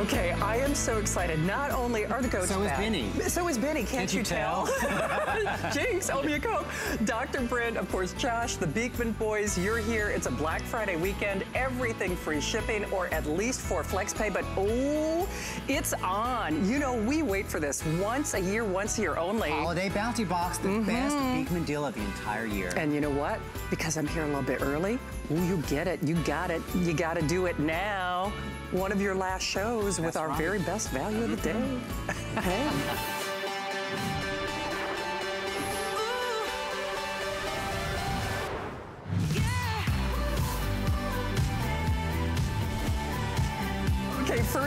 Okay, I am so excited. Not only are the goats So is Benny. So is Benny, can't, Can't you tell? Jinx, Omiyako, Dr. Brent, of course, Josh, the Beekman boys, you're here. It's a Black Friday weekend, everything free shipping or at least for flex pay, but oh, it's on. You know, we wait for this once a year, once a year only. Holiday Bounty Box, the Mm-hmm. best Beekman deal of the entire year. And you know what? Because I'm here a little bit early, ooh, you get it. You got it. You got to do it now. One of your last shows with our right. very best value of the mm-hmm. day. hey.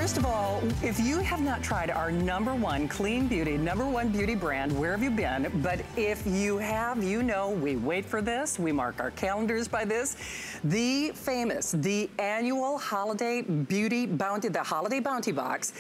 First of all, if you have not tried our number one clean beauty, number one beauty brand, where have you been? But if you have, you know we wait for this. We mark our calendars by this. The famous, the annual holiday beauty bounty, the holiday bounty box.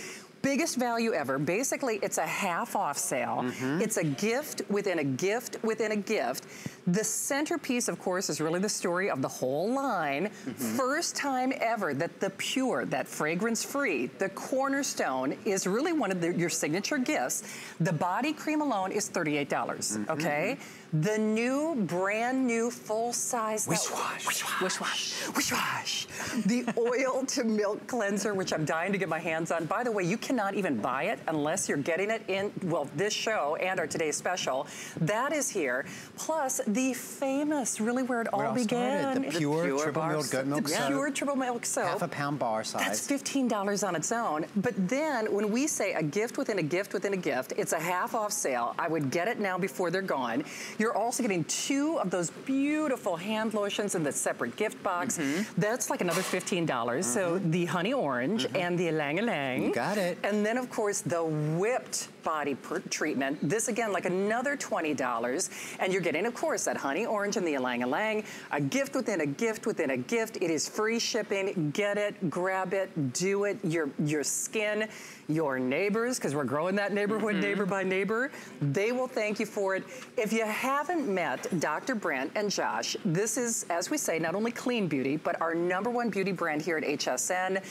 Biggest value ever. Basically, it's a half off sale. Mm-hmm. It's a gift within a gift within a gift. The centerpiece, of course, is really the story of the whole line. Mm-hmm. First time ever that the pure, that fragrance-free, the cornerstone is really one of the, your signature gifts. The body cream alone is $38, dollars mm-hmm. okay? The new, brand new, full-size... Wish wash. Wish wash. Wish wash. The oil to milk cleanser, which I'm dying to get my hands on. By the way, you cannot even buy it unless you're getting it in, well, this show and our today's special. That is here. Plus, the famous, really where it all Where it all began. started, the pure, pure triple bar milled goat soap. milk the soap. pure triple milk soap. half a pound bar size. That's $15 on its own. But then when we say a gift within a gift within a gift, it's a half off sale. I would get it now before they're gone. You're also getting two of those beautiful hand lotions in the separate gift box. Mm-hmm. That's like another $15. So the honey orange and the ylang ylang. You got it. And then of course the whipped body per- treatment. This again like another $20. And you're getting of course that honey orange and the ylang ylang. A gift within a gift within a gift. It is free shipping. Get it, grab it, do it. Your, your skin, your neighbors, because we're growing that neighborhood mm-hmm. neighbor by neighbor, they will thank you for it. If you haven't met Dr. Brent and Josh, this is, as we say, not only clean beauty, but our number one beauty brand here at HSN.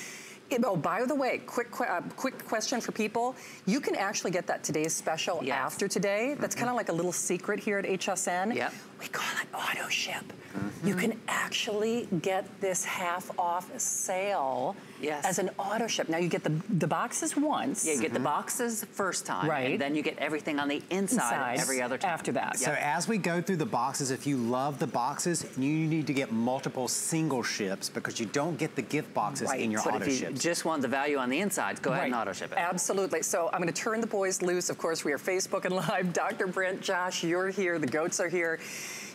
Oh, by the way, quick, uh, quick question for people. You can actually get that today's special Yes. after today. That's kind of like a little secret here at HSN. Yep. We call it auto ship. You can actually get this half off sale Yes. as an auto ship. Now you get the, the boxes once. Yeah, you get the mm-hmm. boxes first time, Right. and then you get everything on the inside, Inside every other time. after that. So as we go through the boxes, if you love the boxes, you need to get multiple single ships because you don't get the gift boxes Right. in your But auto if you ships. just want the value on the inside, go ahead and auto ship it. Absolutely. So I'm going to turn the boys loose. Of course, we are Facebook and Live. Dr. Brent, Josh, you're here. The goats are here.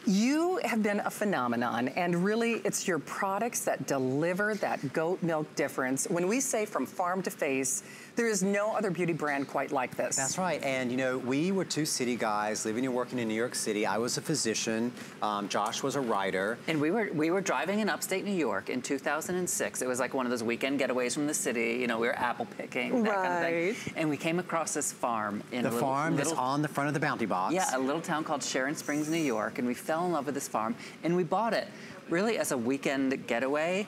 You have been a phenomenon, and really, it's your products that deliver that goat milk difference. When we say from farm to face, there is no other beauty brand quite like this. That's right, and you know, we were two city guys living and working in New York City. I was a physician, um, Josh was a writer. And we were we were driving in upstate New York in 2006. It was like one of those weekend getaways from the city. You know, we were apple picking, that kind of Right. thing. And we came across this farm in The a little, farm that's little- on the front of the bounty box. Yeah, a little town called Sharon Springs, New York, and we fell in love with this farm, and we bought it really as a weekend getaway.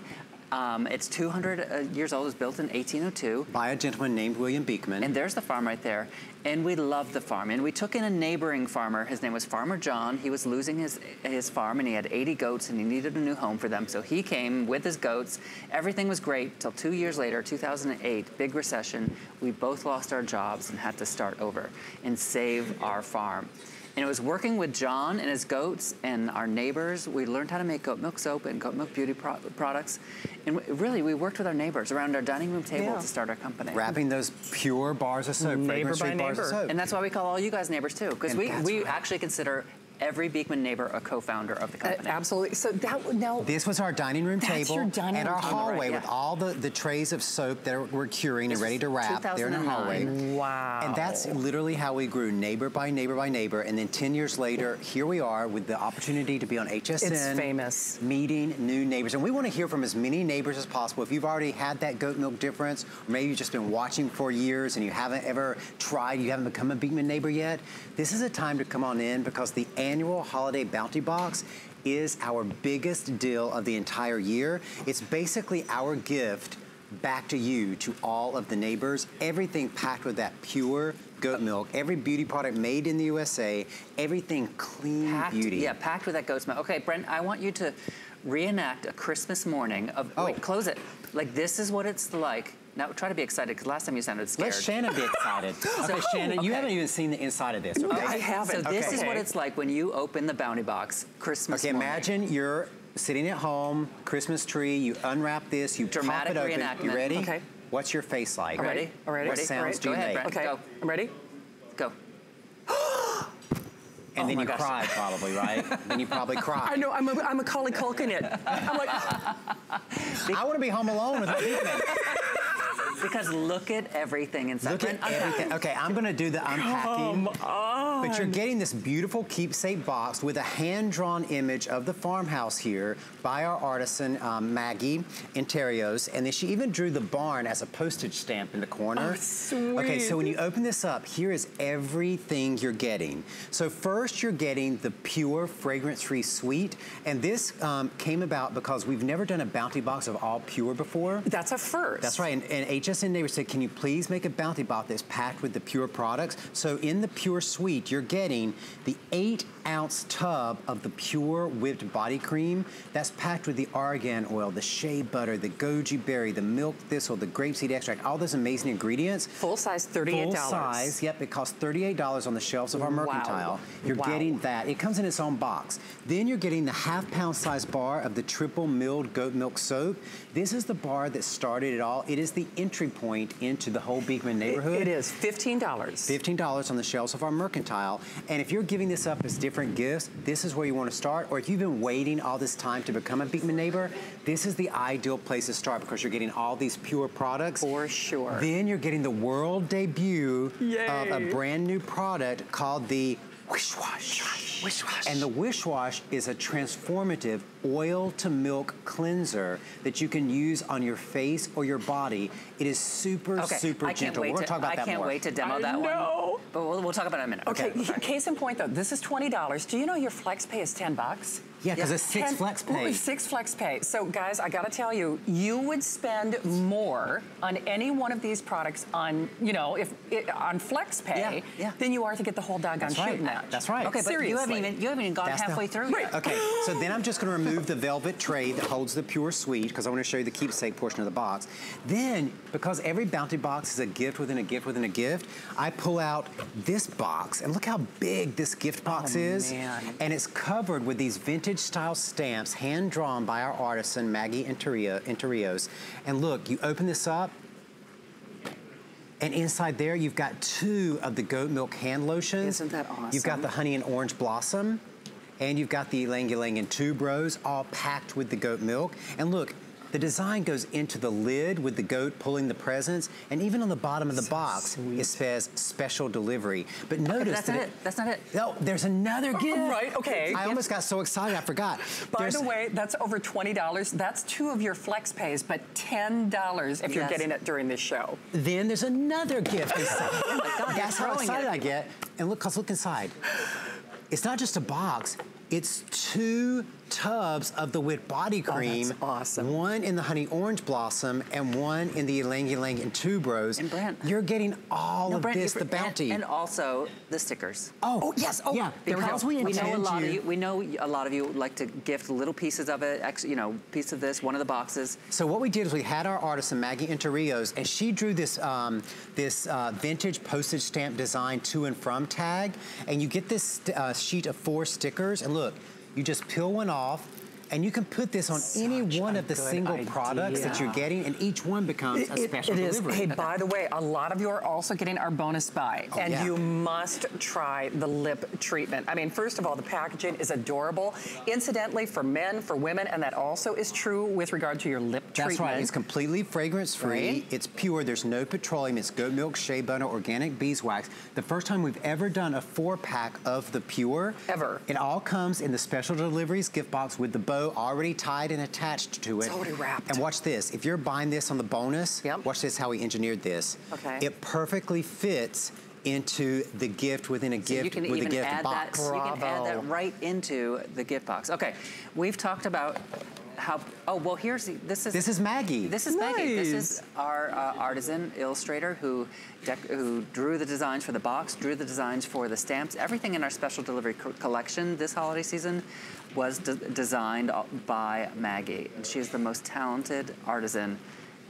Um, it's 200 uh, years old. It was built in 1802. By a gentleman named William Beekman. And there's the farm right there. And we loved the farm. And we took in a neighboring farmer. His name was Farmer John. He was losing his, his farm and he had 80 goats and he needed a new home for them. So he came with his goats. Everything was great till two years later, 2008, big recession. We both lost our jobs and had to start over and save our farm. And it was working with John and his goats and our neighbors. We learned how to make goat milk soap and goat milk beauty pro- products. And really, we worked with our neighbors around our dining room table Yeah. to start our company. wrapping those pure bars of soap, Neighbor fragrance-free by bars of neighbor. soap. And that's why we call all you guys neighbors too, because we, we right. actually consider every Beekman neighbor a co-founder of the Uh, company. absolutely. So that would now. This was our dining room That's table your dining and room our table, right, hallway yeah. with all the, the trays of soap that we're curing This and ready to wrap there in the hallway. Wow. And that's literally how we grew neighbor by neighbor by neighbor. And then 10 years later, here we are with the opportunity to be on HSN. It's famous. Meeting new neighbors. And we want to hear from as many neighbors as possible. If you've already had that goat milk difference, or maybe you've just been watching for years and you haven't ever tried, you haven't become a Beekman neighbor yet, this is a time to come on in because the annual holiday bounty box is our biggest deal of the entire year. It's basically our gift back to you, to all of the neighbors. Everything packed with that pure goat milk. Every beauty product made in the USA. Everything clean packed, beauty. Yeah, packed with that goat's milk. Okay, Brent, I want you to reenact a Christmas morning of, Oh. wait, close it. Like this is what it's like. Now try to be excited because last time you sounded scared. Let Shannon be excited. Okay, Shannon, you haven't even seen the inside of this, oh, okay? I haven't. So this Okay. is what it's like when you open the bounty box Christmas Okay, morning. imagine you're sitting at home, Christmas tree, you unwrap this, you Dramatic pop it open. You ready? Okay. What's your face like? Ready? All ready? What Ready? sounds Ready? do Go you ahead, make? Brent. Okay, Go. I'm ready? Go. And Oh then you gosh. cry probably, right? then you probably cry. I know, I'm a, I'm a Macaulay Culkin it. I'm like, I want to be home alone with my Beekman. Because look at everything inside. Look at Brent, everything. Okay, I'm gonna do the unpacking. come on. But you're getting this beautiful keepsake box with a hand-drawn image of the farmhouse here by our artisan um, Maggie Interios, and then she even drew the barn as a postage stamp in the corner. Oh, sweet. Okay, so when you open this up, here is everything you're getting. So first, you're getting the pure fragrance-free suite, and this um, came about because we've never done a bounty box of all pure before. That's a first. That's right. And, and HSN neighbors said, can you please make a bounty box that's packed with the pure products? So in the pure you're getting the eight ounce tub of the pure whipped body cream that's packed with the argan oil, the shea butter, the goji berry, the milk thistle, the grapeseed extract, all those amazing ingredients. Full size, $38. Full size, yep, it costs $38 on the shelves of our Wow. mercantile. You're Wow. getting that. It comes in its own box. Then you're getting the half pound size bar of the triple milled goat milk soap. This is the bar that started it all. It is the entry point into the whole Beekman neighborhood. It is $15. $15 on the shelves of our mercantile. And if you're giving this up as different gifts, this is where you want to start. Or if you've been waiting all this time to become a Beekman neighbor, this is the ideal place to start because you're getting all these pure products. For sure. Then you're getting the world debut of a brand new product called the Wish Wash. Wish Wash. And the Wish Wash is a transformative oil to milk cleanser that you can use on your face or your body. It is super, Okay, super I can't gentle. wait We're going to, to talk about I that can't wait to demo I that know. one. But we'll, we'll talk about it in a minute. Okay, sorry. case in point though, this is $20. Do you know your flex pay is 10 bucks? Yeah, because Yeah. it's six 10 flex pay. Six flex pay. So guys, I gotta tell you, you would spend more on any one of these products on, you know, if it, on flex pay Yeah, yeah. than you are to get the whole doggone That's right. shooting match. That's right. Okay, but you haven't even you haven't even gone That's the- halfway through yet. Okay, so then I'm just gonna remove the velvet tray that holds the pure sweet because I wanna show you the keepsake portion of the box. Then, because every bounty box is a gift within a gift within a gift, I pull out this box and look how big this gift box Oh, is. man. And it's covered with these vintage style stamps, hand drawn by our artisan, Maggie Interio, Interios. And look, you open this up, and inside there, you've got two of the goat milk hand lotions. Isn't that awesome? You've got the honey and orange blossom, and you've got the ylang ylang and tuberose, all packed with the goat milk. And look, the design goes into the lid with the goat pulling the presents, and even on the bottom of the box, it says special delivery. But notice That's that not it. That's not it. No, there's another gift. right, okay. I almost got so excited I forgot. By There's- the way, that's over $20. That's two of your flex pays, but $10 if you're Yes. getting it during this show. Then there's another gift inside. Oh my God, That's how excited it. I get. And look, cause look inside. It's not just a box. It's two tubs of the whipped body Oh, cream. that's awesome. One in the honey orange blossom and one in the ylang ylang and tuberose. And Brent- You're getting all No, of Brent, this, the bounty. And, and also the stickers. oh, yes, oh, yeah. because we We know a lot you- of you. We know a lot of you like to gift little pieces of it. You know, piece of this, one of the boxes. So what we did is we had our artisan Maggie Interios, and she drew this um, this uh, vintage postage stamp design to and from tag, and you get this uh, sheet of four stickers, and look, you just peel one off. And you can put this on any one of the single products that you're getting, and each one becomes a It- special it is. delivery. Hey, by the way, a lot of you are also getting our bonus buy, oh, and Oh, yeah. you must try the lip treatment. I mean, first of all, the packaging is adorable. Incidentally, for men, for women, and that also is true with regard to your lip That's treatment. That's right. It's completely fragrance free. Right. It's pure. There's no petroleum. It's goat milk, shea butter, organic beeswax. The first time we've ever done a four pack of the pure. Ever. It all comes in the special deliveries gift box with the bow already tied and attached to it. It's already wrapped. And watch this. If you're buying this on the bonus, Yep. watch this how we engineered this. Okay. It perfectly fits into the gift within a So gift you can with a gift add box. that. You can add that right into the gift box. Okay, we've talked about how, oh, well, here's, this is. This is Maggie. This is Maggie. This is our uh, artisan illustrator who, who drew the designs for the box, drew the designs for the stamps. Everything in our special delivery co- collection this holiday season was de- designed by Maggie. And she is the most talented artisan.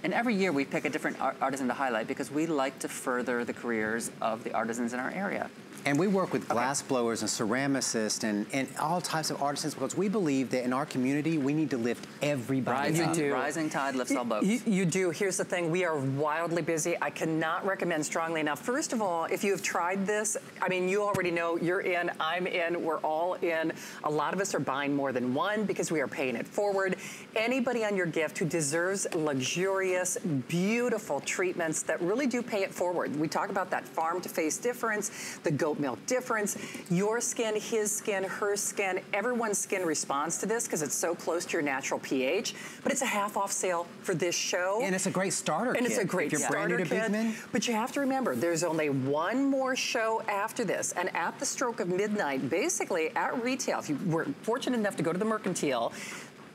And every year we pick a different ar- artisan to highlight because we like to further the careers of the artisans in our area. And we work with glass blowers and ceramicists and, and all types of artisans because we believe that in our community, we need to lift everybody Rising, up. do. rising tide lifts all boats. You, you do. Here's the thing. We are wildly busy. I cannot recommend strongly enough. First of all, if you have tried this, I mean, you already know you're in, I'm in, we're all in. A lot of us are buying more than one because we are paying it forward. Anybody on your gift who deserves luxurious, beautiful treatments that really do pay it forward. We talk about that farm to face difference, the goat milk difference, your skin, his skin, her skin, everyone's skin responds to this because it's so close to your natural pH. But it's a half off sale for this show. And it's a great starter And kit. it's a great if you're brand starter new to kit. Beekman. But you have to remember, there's only one more show after this. And at the stroke of midnight, basically at retail, if you were fortunate enough to go to the mercantile,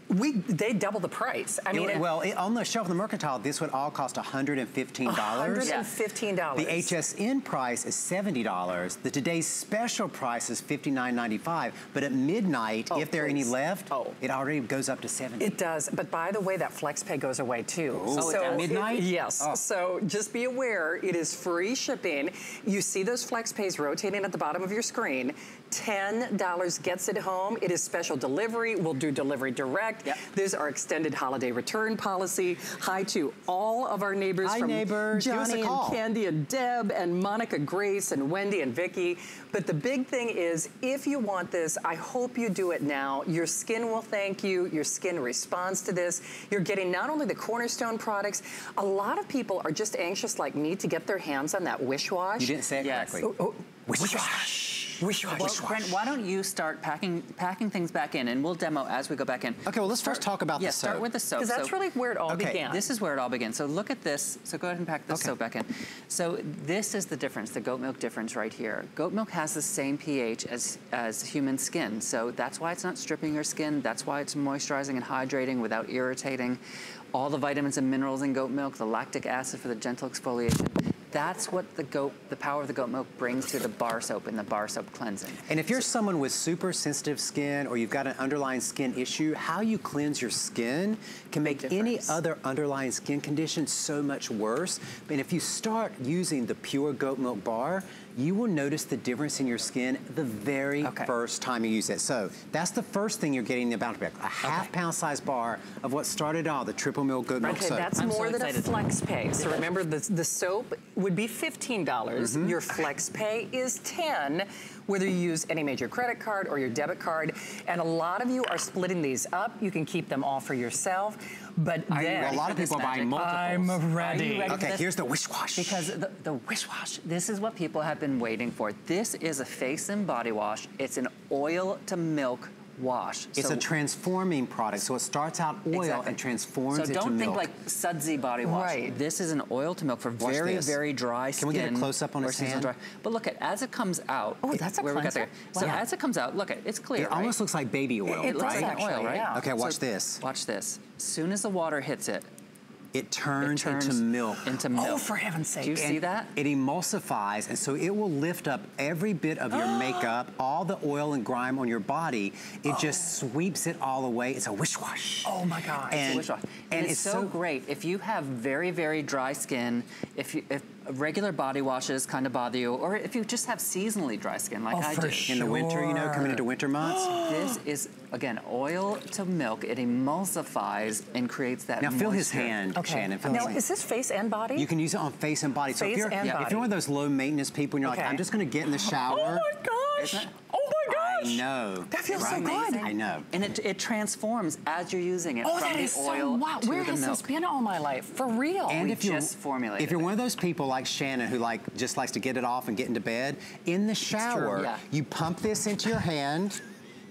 we they double the price. I mean, It- well, it, on the shelf of the mercantile, this would all cost $115. $115. The HSN price is $70. The today's special price is $59.95. But at midnight, Oh, if there are any left, Oh. it already goes up to 70 It does, but by the way, that flex pay goes away too. Oh, it does? Midnight? Yes. Oh. So just be aware, it is free shipping. You see those flex pays rotating at the bottom of your screen. $10 gets it home. It is special delivery. We'll do delivery direct. Yep. There's our extended holiday return policy. Hi to all of our neighbors Hi, from neighbors. Give us a Johnny and. Candy and Deb and Monica Grace and Wendy and Vicky. But the big thing is, if you want this, I hope you do it now. Your skin will thank you. Your skin responds to this. You're getting not only the Cornerstone products, a lot of people are just anxious like me to get their hands on that wish wash. You didn't say it Yes. correctly. Oh, oh. Wish wish wash. Wash. Wish wash. Well, Brent, why don't you start packing packing things back in, and we'll demo as we go back in. Okay, well, let's first talk about yeah, the start with the soap. Because that's So- really where it all Okay, began. This is where it all begins. So look at this. So go ahead and pack this Okay. soap back in. So this is the difference, the goat milk difference right here. Goat milk has the same pH as, as human skin. So that's why it's not stripping your skin. That's why it's moisturizing and hydrating without irritating. All the vitamins and minerals in goat milk, the lactic acid for the gentle exfoliation. That's what the goat, the power of the goat milk brings to the bar soap and the bar soap cleansing. And if you're someone with super sensitive skin or you've got an underlying skin issue, how you cleanse your skin can make any other underlying skin condition so much worse. And if you start using the pure goat milk bar, you will notice the difference in your skin the very Okay. first time you use it. So that's the first thing you're getting in the bounty bag, a half pound size bar of what started all the triple milk goat milk Okay, soap. that's I'm so more than a flex pay. So remember, the, the soap would be 15. dollars Mm-hmm. Your flex pay is 10 whether you use any major credit card or your debit card. And a lot of you are splitting these up. You can keep them all for yourself. But Are then... ready a lot of people are buying multiples. I'm ready. Ready Okay, here's the wish wash. Because the, the wish wash, this is what people have been waiting for. This is a face and body wash. It's an oil to milk wash. it's So- a transforming product, so it starts out oil Exactly. and transforms So into don't think like sudsy body wash. Right. This is an oil to milk for Watch very, this. very dry skin. Can we get a close-up on or his seasonal hand? Dry. But look at as it comes out. Oh, that's a where we got cleanser? there. So Wow. as it comes out, look at it's clear. It almost looks like baby oil, It It looks right? like oil, right? yeah. Okay, watch So this. Watch this. As soon as the water hits it, It it turns, turns into milk. Into oh, milk. Oh, for heaven's sake. Do you see that? It emulsifies, and so it will lift up every bit of your makeup, all the oil and grime on your body. It oh. just sweeps it all away. It's a wish wash. Oh, my gosh. And- It's a wish wash. and And, it's, it's so, so- great if you have very very dry skin. If you if regular body washes kind of bother you, or if you just have seasonally dry skin like Oh, I for do. In the winter, you know, coming into winter months. This is again oil to milk. It emulsifies and creates that. now feel his hand, Okay. Shannon. Feel now, his is this face and body? You can use it on face and body. so if you're, and if body. you're one of those low maintenance people and you're Okay. like, I'm just gonna get in the shower. Oh my gosh! I know. That feels so good. I know. And it, it transforms as you're using it Oh, from that the oil so wow. Where has milk. this been all my life? For real? And We if you're just formulated if you're it. one of those people like Shannon who like just likes to get it off and get into bed, in the shower, yeah. you pump this into your hand.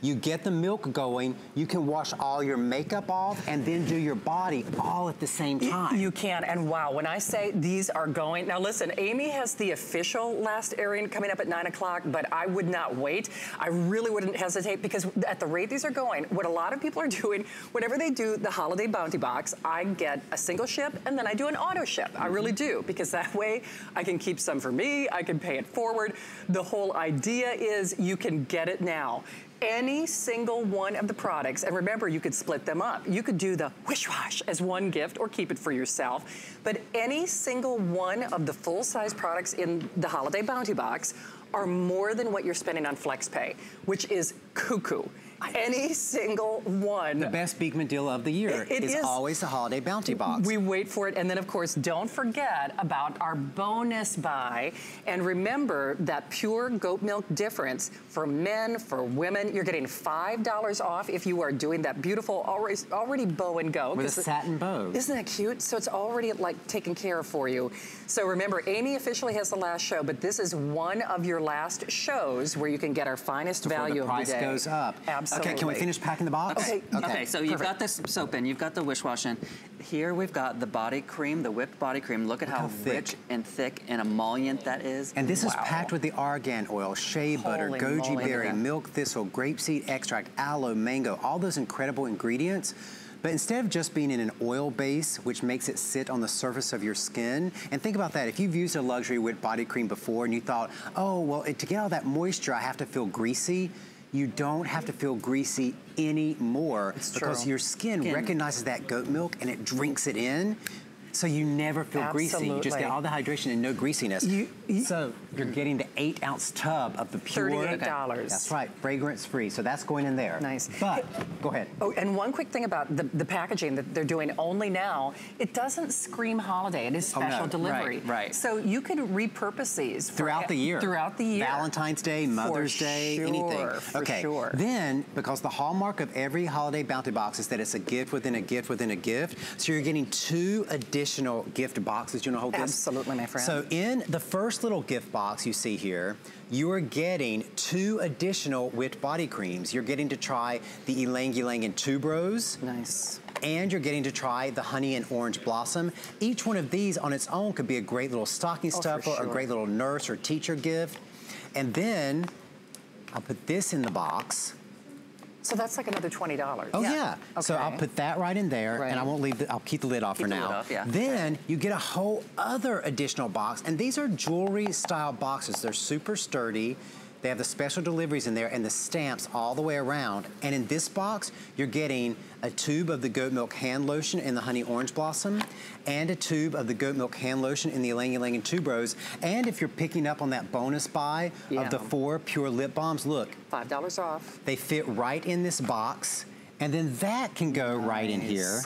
You get the milk going, you can wash all your makeup off and then do your body all at the same time. You can, and wow, when I say these are going, now listen, Amy has the official last airing coming up at nine o'clock, but I would not wait. I really wouldn't hesitate because at the rate these are going, what a lot of people are doing, whenever they do the holiday bounty box, I get a single ship and then I do an auto ship. I really mm-hmm. do, because that way I can keep some for me, I can pay it forward. The whole idea is you can get it now any single one of the products, and remember, you could split them up. You could do the wish wash as one gift or keep it for yourself, but any single one of the full-size products in the Holiday Bounty Box are more than what you're spending on FlexPay, which is cuckoo any single one. The best Beekman deal of the year it, it is, is, always the holiday bounty box. We wait for it, and then of course, don't forget about our bonus buy. And remember that pure goat milk difference for men, for women, you're getting $5 off if you are doing that beautiful already, already bow and go. With a satin bow. Isn't that cute? So it's already like taken care of for you. So remember, Amy officially has the last show, but this is one of your last shows where you can get our finest Before value the price of the day. goes up. Absolutely. Okay, can we finish packing the box? Okay. Okay, okay so you've got this soap in, you've got the wish wash in. Here we've got the body cream, the whipped body cream. Look at Look how, how thick. rich and thick and emollient that is. And this is packed with the argan oil, shea butter, goji moly. berry, milk thistle, grapeseed extract, aloe, mango, all those incredible ingredients. But instead of just being in an oil base, which makes it sit on the surface of your skin, and think about that, if you've used a luxury whipped body cream before and you thought, oh, well, to get all that moisture, I have to feel greasy, you don't have to feel greasy anymore It's because true. your skin, Skin. recognizes that goat milk and it drinks it in. So you never feel greasy. You just get all the hydration and no greasiness. You- you- so you're getting the eight ounce tub of the pure. $38. That's right, fragrance free. So that's going in there. Nice. But go ahead. Oh, and one quick thing about the, the packaging that they're doing only now, it doesn't scream holiday. It is Oh, no. special delivery. Right, right. So you could repurpose these for- Throughout the year. Throughout the year. Valentine's Day, Mother's Day, sure, anything. for okay. sure. Then, because the hallmark of every holiday bounty box is that it's a gift within a gift within a gift, so you're getting two additional gift boxes. You want to hold this? Absolutely, my friend. So in the first little gift box you see here, you are getting two additional whipped body creams. You're getting to try the Ylang Ylang and Tuberose Nice. and you're getting to try the honey and orange blossom. Each one of these on its own could be a great little stocking Oh, stuffer, a great little nurse or teacher gift. And then I'll put this in the box. So that's like another $20. Oh yeah. So Okay. I'll put that right in there, Right. and I won't leave. The, I'll keep the lid off Keep for the now. lid off, yeah. Then you get a whole other additional box, and these are jewelry style boxes. They're super sturdy. They have the special deliveries in there and the stamps all the way around. And in this box, you're getting a tube of the goat milk hand lotion in the honey orange blossom, and a tube of the goat milk hand lotion in the Ylang Ylang and Tuberose. And if you're picking up on that bonus buy Yeah. of the four pure lip balms, look, $5 off. they fit right in this box, and then that can go right in here.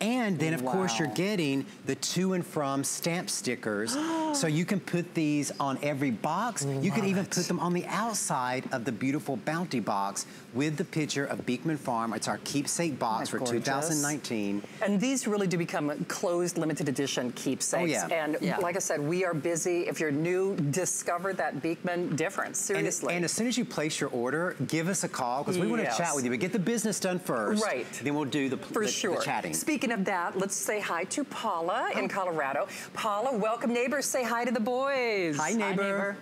And then, of course, you're getting the to and from stamp stickers. so you can put these on every box. you can even put them on the outside of the beautiful bounty box with the picture of Beekman Farm. It's our keepsake box for gorgeous? 2019. And these really do become closed limited edition keepsakes. Oh, yeah. And Yeah. like I said, we are busy. If you're new, discover that Beekman difference. And, Seriously. and as soon as you place your order, give us a call because we want to chat with you. But get the business done first. Right. Then we'll do the, For the, sure. the chatting. Speaking of that, let's say hi to Paula in Colorado. Paula, welcome neighbors. Say hi to the boys. Hi, neighbor.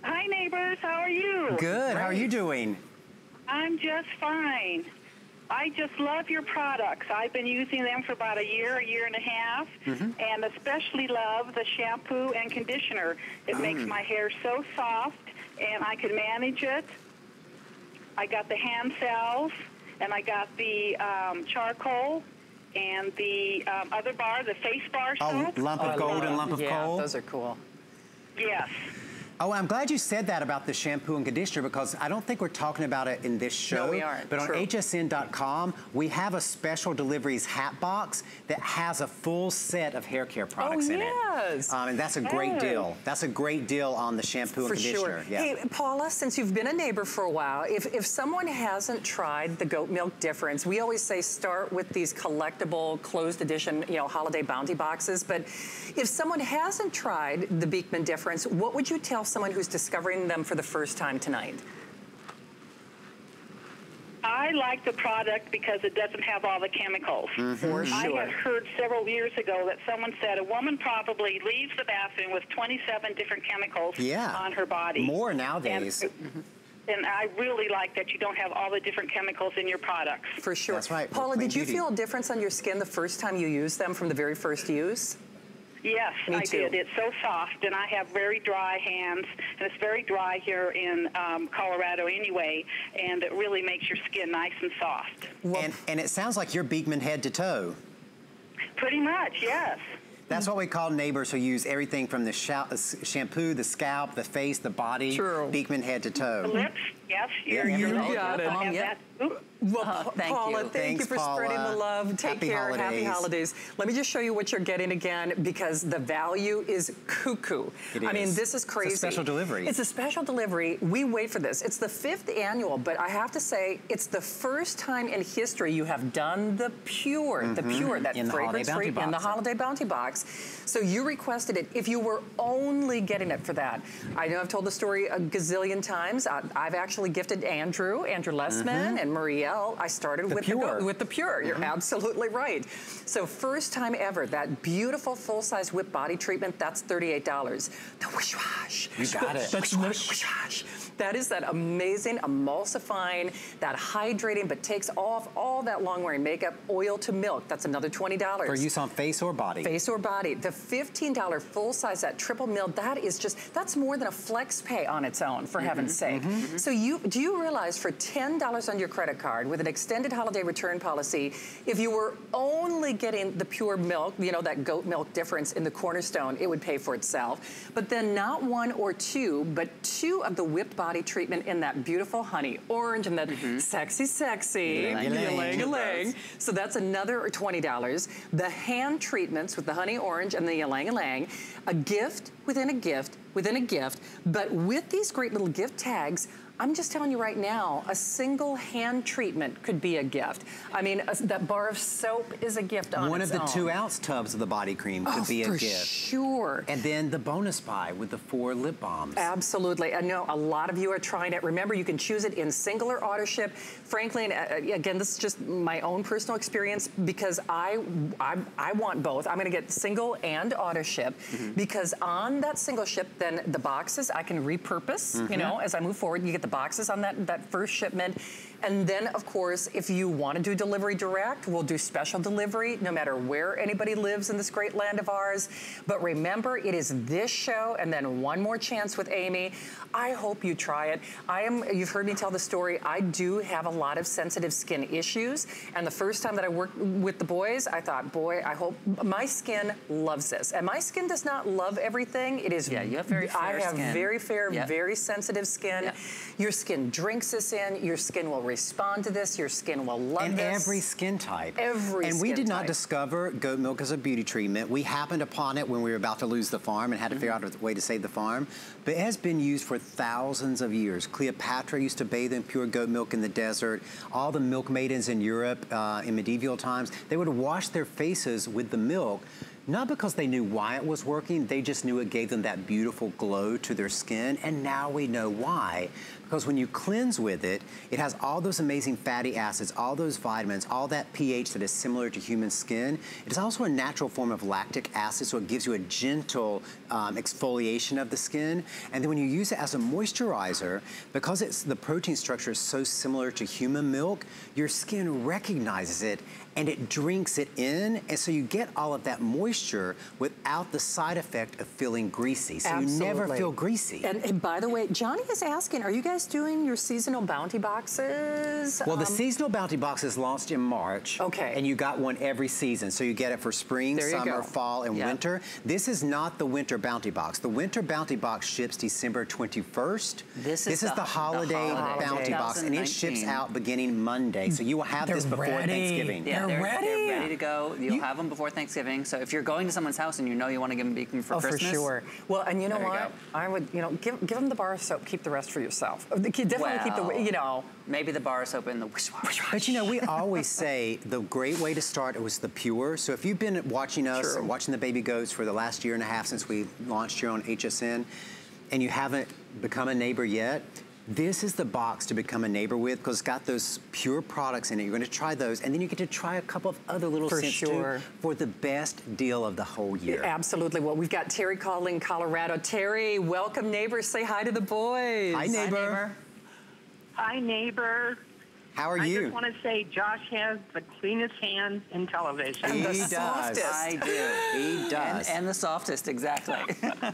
Hi, neighbors. How are you? Good. How are you doing? I'm just fine. I just love your products. I've been using them for about a year, a year and a half, and especially love the shampoo and conditioner. It makes my hair so soft, and I can manage it. I got the hand salve, and I got the um, charcoal, and the um, other bar, the face bar Oh, soap. lump Oh, I of gold and it. lump of yeah, coal. those are cool. Yes. Oh, I'm glad you said that about the shampoo and conditioner because I don't think we're talking about it in this show. No, we aren't. But on hsn.com, we have a special deliveries hat box that has a full set of hair care products in Oh, yes. it. Um, and that's a great Oh. deal. That's a great deal on the shampoo For and conditioner. sure. Yeah. Hey, Paula, since you've been a neighbor for a while, if, if someone hasn't tried the goat milk difference, we always say start with these collectible closed edition, you know, holiday bounty boxes. But if someone hasn't tried the Beekman difference, what would you tell someone who's discovering them for the first time tonight? I like the product because it doesn't have all the chemicals. Mm-hmm. For I sure. had heard several years ago that someone said a woman probably leaves the bathroom with 27 different chemicals Yeah. on her body. More nowadays. And, and I really like that you don't have all the different chemicals in your products. For sure. That's right, Paula, did you Beauty. feel a difference on your skin the first time you used them from the very first use? Yes, Me I too. did. It's so soft, and I have very dry hands, and it's very dry here in um, Colorado anyway, and it really makes your skin nice and soft. and, and it sounds like you're Beekman head to toe. Pretty much, yes. That's what we call neighbors who use everything from the shampoo, the scalp, the face, the body, True. Beekman head to The toe. lips, yes. Your, Yeah, your you lips got it. also have Yeah. that. Oop. Well, Uh, thank Paula, you. thank Thanks, you for spreading the love. Take Happy care. Happy holidays. holidays. Let me just show you what you're getting again because the value is cuckoo. It I mean, this is crazy. It's a crazy. special delivery. It's a special delivery. We wait for this. It's the fifth annual, but I have to say, it's the first time in history you have done the pure, the pure, that Mm-hmm. In the holiday fragrance-free bounty in the box. holiday bounty box. So you requested it. If you were only getting it for that, I know I've told the story a gazillion times. I, I've actually gifted Andrew, Andrew Lessman, and Marielle. I started Mm-hmm. The with Pure. Mm-hmm. the with the pure. You're absolutely right. So first time ever, that beautiful full-size whip body treatment, that's $38. The wish wash. You got it. That's wish wash. That is that amazing emulsifying, that hydrating, but takes off all that long-wearing makeup, oil to milk. That's another $20. For use on face or body. Face or body. The $15 full size, that triple mil, that is just, that's more than a flex pay on its own, for heaven's sake. So you, do you realize for $10 on your credit card with an extended holiday return policy, if you were only getting the pure milk, you know, that goat milk difference in the cornerstone, it would pay for itself. But then not one or two, but two of the whipped body treatment in that beautiful honey orange and that mm-hmm. sexy, sexy, Ylang-ylang. ylang-ylang. So that's another $20. The hand treatments with the honey orange and the ylang ylang, a gift within a gift within a gift. But with these great little gift tags, I'm just telling you right now, a single hand treatment could be a gift. I mean, a, that bar of soap is a gift on One of the own. two ounce tubs of the body cream could Oh, be a for gift. sure. And then the bonus buy with the four lip balms. Absolutely. I know a lot of you are trying it. Remember, you can choose it in single or auto ship. Frankly, and uh, uh again, this is just my own personal experience because I, I, I want both. I'm going to get single and auto ship mm-hmm. because on that single ship, then the boxes I can repurpose, you mm-hmm. know, as I move forward. You get the boxes on that, that first shipment. And then, of course, if you want to do delivery direct, we'll do special delivery no matter where anybody lives in this great land of ours. But remember, it is this show and then one more chance with Amy. I hope you try it. I am, you've heard me tell the story, I do have a lot of sensitive skin issues. And the first time that I worked with the boys, I thought, boy, I hope my skin loves this. And my skin does not love everything. It is, Yeah, you have very I have skin. very fair, Yeah. very sensitive skin. Yeah. Your skin drinks this in. Your skin will respond to this. Your skin will love and this. every skin type. Every And we did not type. discover goat milk as a beauty treatment. We happened upon it when we were about to lose the farm and had to figure Mm-hmm. out a way to save the farm. But it has been used for thousands of years. Cleopatra used to bathe in pure goat milk in the desert. All the milk maidens in Europe uh, in medieval times, they would wash their faces with the milk. Not because they knew why it was working, they just knew it gave them that beautiful glow to their skin. And now we know why. Because when you cleanse with it, it has all those amazing fatty acids, all those vitamins, all that pH that is similar to human skin. It is also a natural form of lactic acid, so it gives you a gentle um, exfoliation of the skin. And then when you use it as a moisturizer, because it's the protein structure is so similar to human milk, your skin recognizes it and it drinks it in, and so you get all of that moisture without the side effect of feeling greasy. So you never feel greasy. And, and by the way, Johnny is asking, are you guys doing your seasonal bounty boxes? Well, the Um, seasonal bounty box is launched in March. Okay. And you got one every season. So you get it for spring, summer, go. fall, and Yeah. winter. This is not the winter bounty box. The winter bounty box ships December 21st. This is the, the- the holiday holiday. bounty box, and it ships out beginning Monday. So you will have They're this before ready. Thanksgiving. Yeah, They're they're, ready. They're ready to go. You'll have them before Thanksgiving. So if you're going to someone's house and you know you want to give them Beekman for oh, Christmas, for sure. Well, and you know There you what? I would, you know, give, give them the bar of soap, keep the rest for yourself. Uh, Definitely keep the, you know. maybe the bar soap in the wish wash. But you know, we always say the great way to start was the pure. So if you've been watching us True. and watching the baby goats for the last year and a half since we launched here on HSN, and you haven't become a neighbor yet, This is the box to become a neighbor with because it's got those pure products in it. You're going to try those, and then you get to try a couple of other little For scents sure. too for the best deal of the whole year. Absolutely. Well, we've got Terry calling Colorado. Terry, welcome neighbors. Say hi to the boys. Hi, neighbor. Hi, neighbor. How are I you? I just want to say Josh has the cleanest hands in television. he the does. softest. I do. He does. And, and the softest, exactly.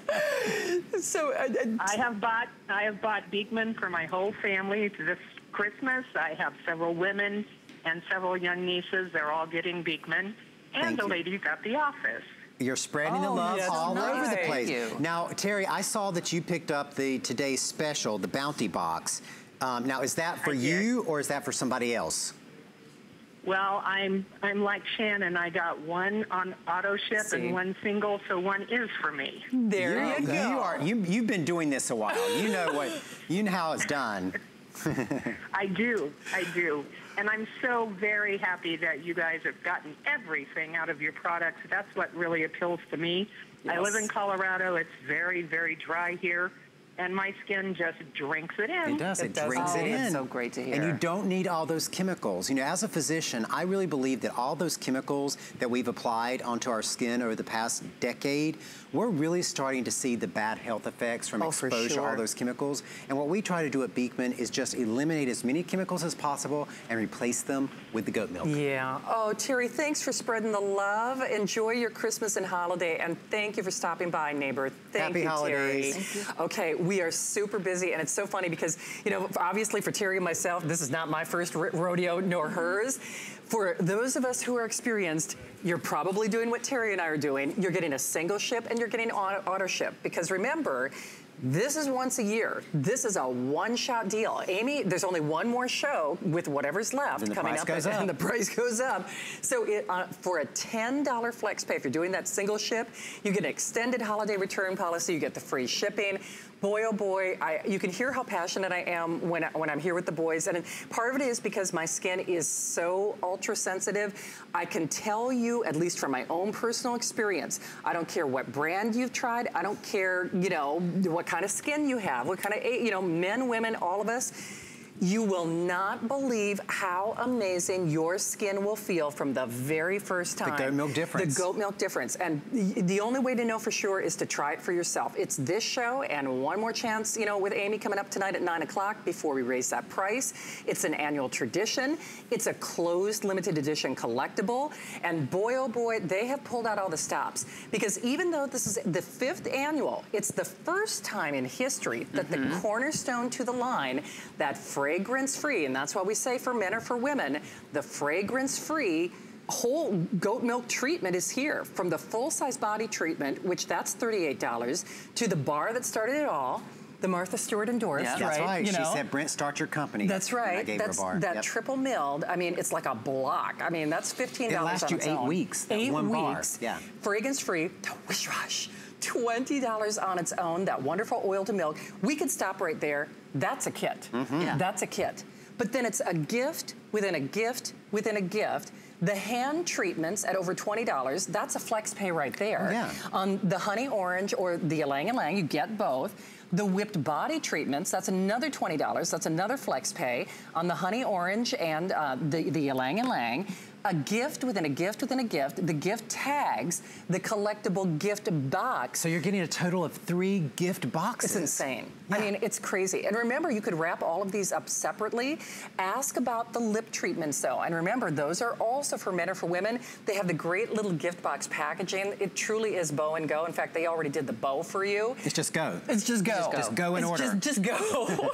So, uh, uh, I have bought I have bought Beekman for my whole family this Christmas. I have several women and several young nieces. They're all getting Beekman, and Thank the you. ladies at the office. You're spreading the Oh, love yes, all over the place. Thank you. Now, Terry, I saw that you picked up the today's special, the Bounty Box. Um, now, is that for I did. you or is that for somebody else? Well, I'm I'm like Shannon. I got one on auto ship See. and one single, so one is for me. there you, you, go. you are you you've been doing this a while. You know what you know how it's done. I do, I do. And I'm so very happy that you guys have gotten everything out of your products. That's what really appeals to me. I live in Colorado. It's very, very dry here, and my skin just drinks it in. It does. It, It does. drinks Oh, it in. that's so great to hear. And you don't need all those chemicals. You know, as a physician, I really believe that all those chemicals that we've applied onto our skin over the past decade, we're really starting to see the bad health effects from Oh, exposure to all those chemicals. And what we try to do at Beekman is just eliminate as many chemicals as possible and replace them with the goat milk. Yeah. Oh, Terry, thanks for spreading the love. Enjoy your Christmas and holiday, and thank you for stopping by, neighbor. Thank Happy you, holidays. Terry. Okay, we are super busy, and it's so funny because, you know, obviously for Terry and myself, this is not my first rodeo nor hers. For those of us who are experienced, you're probably doing what Terry and I are doing. You're getting a single ship and you're getting auto, auto ship. Because remember, this is once a year. This is a one-shot deal. Amy, there's only one more show with whatever's left coming up, and up. the price goes up. So it, uh, for a $10 flex pay, if you're doing that single ship, you get an extended holiday return policy, you get the free shipping. Boy, oh boy, I, you can hear how passionate I am when, when I'm here with the boys. And part of it is because my skin is so ultra sensitive. I can tell you, at least from my own personal experience, I don't care what brand you've tried. I don't care, you know, what kind of skin you have, what kind of, you know, men, women, all of us. You will not believe how amazing your skin will feel from the very first time. The goat milk difference. The goat milk difference. And the only way to know for sure is to try it for yourself. It's this show and one more chance, you know, with Amy coming up tonight at 9 o'clock before we raise that price. It's an annual tradition. It's a closed limited edition collectible. And boy, oh boy, they have pulled out all the stops. Because even though this is the fifth annual, it's the first time in history that the mm-hmm. cornerstone to the line, that fragrance free, and that's why we say for men or for women, the fragrance free whole goat milk treatment is here from the full size body treatment, which that's $38, to the bar that started it all, the Martha Stewart endorsed, Yeah. right? That's right. You she know? said, Brent, start your company. That's And I right. gave That's her a bar. that Yep. triple milled. I mean, it's like a block. I mean, that's fifteen dollars. It lasts on you eight own. weeks, that Eight one bar. weeks. Yeah. Fragrance free. Wish rush. Twenty dollars on its own. That wonderful oil to milk. We could stop right there. That's a kit. Mm-hmm. Yeah. That's a kit. But then it's a gift within a gift within a gift. The hand treatments at over $20, that's a flex pay right there. Oh, yeah. On the honey orange or the ylang ylang, you get both. The whipped body treatments, that's another $20. That's another flex pay. On the honey orange and uh, the, the ylang ylang, a gift within a gift within a gift. The gift tags, the collectible gift box. So you're getting a total of three gift boxes. It's insane. I mean, it's crazy. And remember, you could wrap all of these up separately. Ask about the lip treatments, though. And remember, those are also for men or for women. They have the great little gift box packaging. It truly is bow and go. In fact, they already did the bow for you. It's just go. It's just go. Just go. Just go in It's order. Just, just go.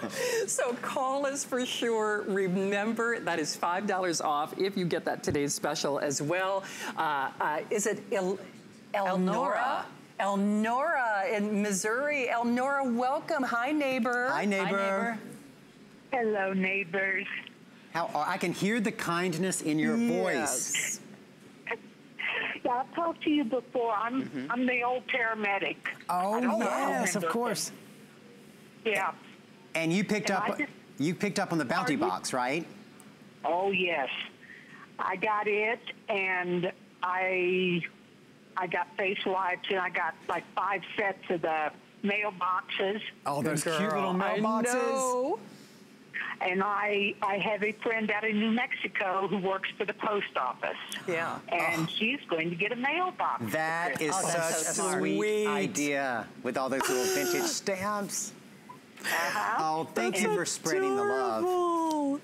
so call us for sure. Remember, that is $5 off if you get that today's special as well. Uh, uh, is it El- Elnora? Elnora in Missouri. Elnora, welcome. Hi, neighbor. Hi, neighbor. Hello, neighbors. How are, I can hear the kindness in your voice. Yes. Yeah, I've talked to you before. I'm I'm the old paramedic. Oh I don't know how yes, of course. it. Yeah. And you picked And up just- you picked up on the bounty box, right? Oh yes, I got it, and I I got face wipes, and I got like five sets of the mailboxes. Oh, those cute Girl, little I mailboxes. know. And I, I have a friend out in New Mexico who works for the post office. Yeah. And she's going to get a mailbox. That is Oh, such that's so a smart. sweet, Sweet. idea with all those little vintage stamps. Uh-huh. Oh, thank you for spreading the love.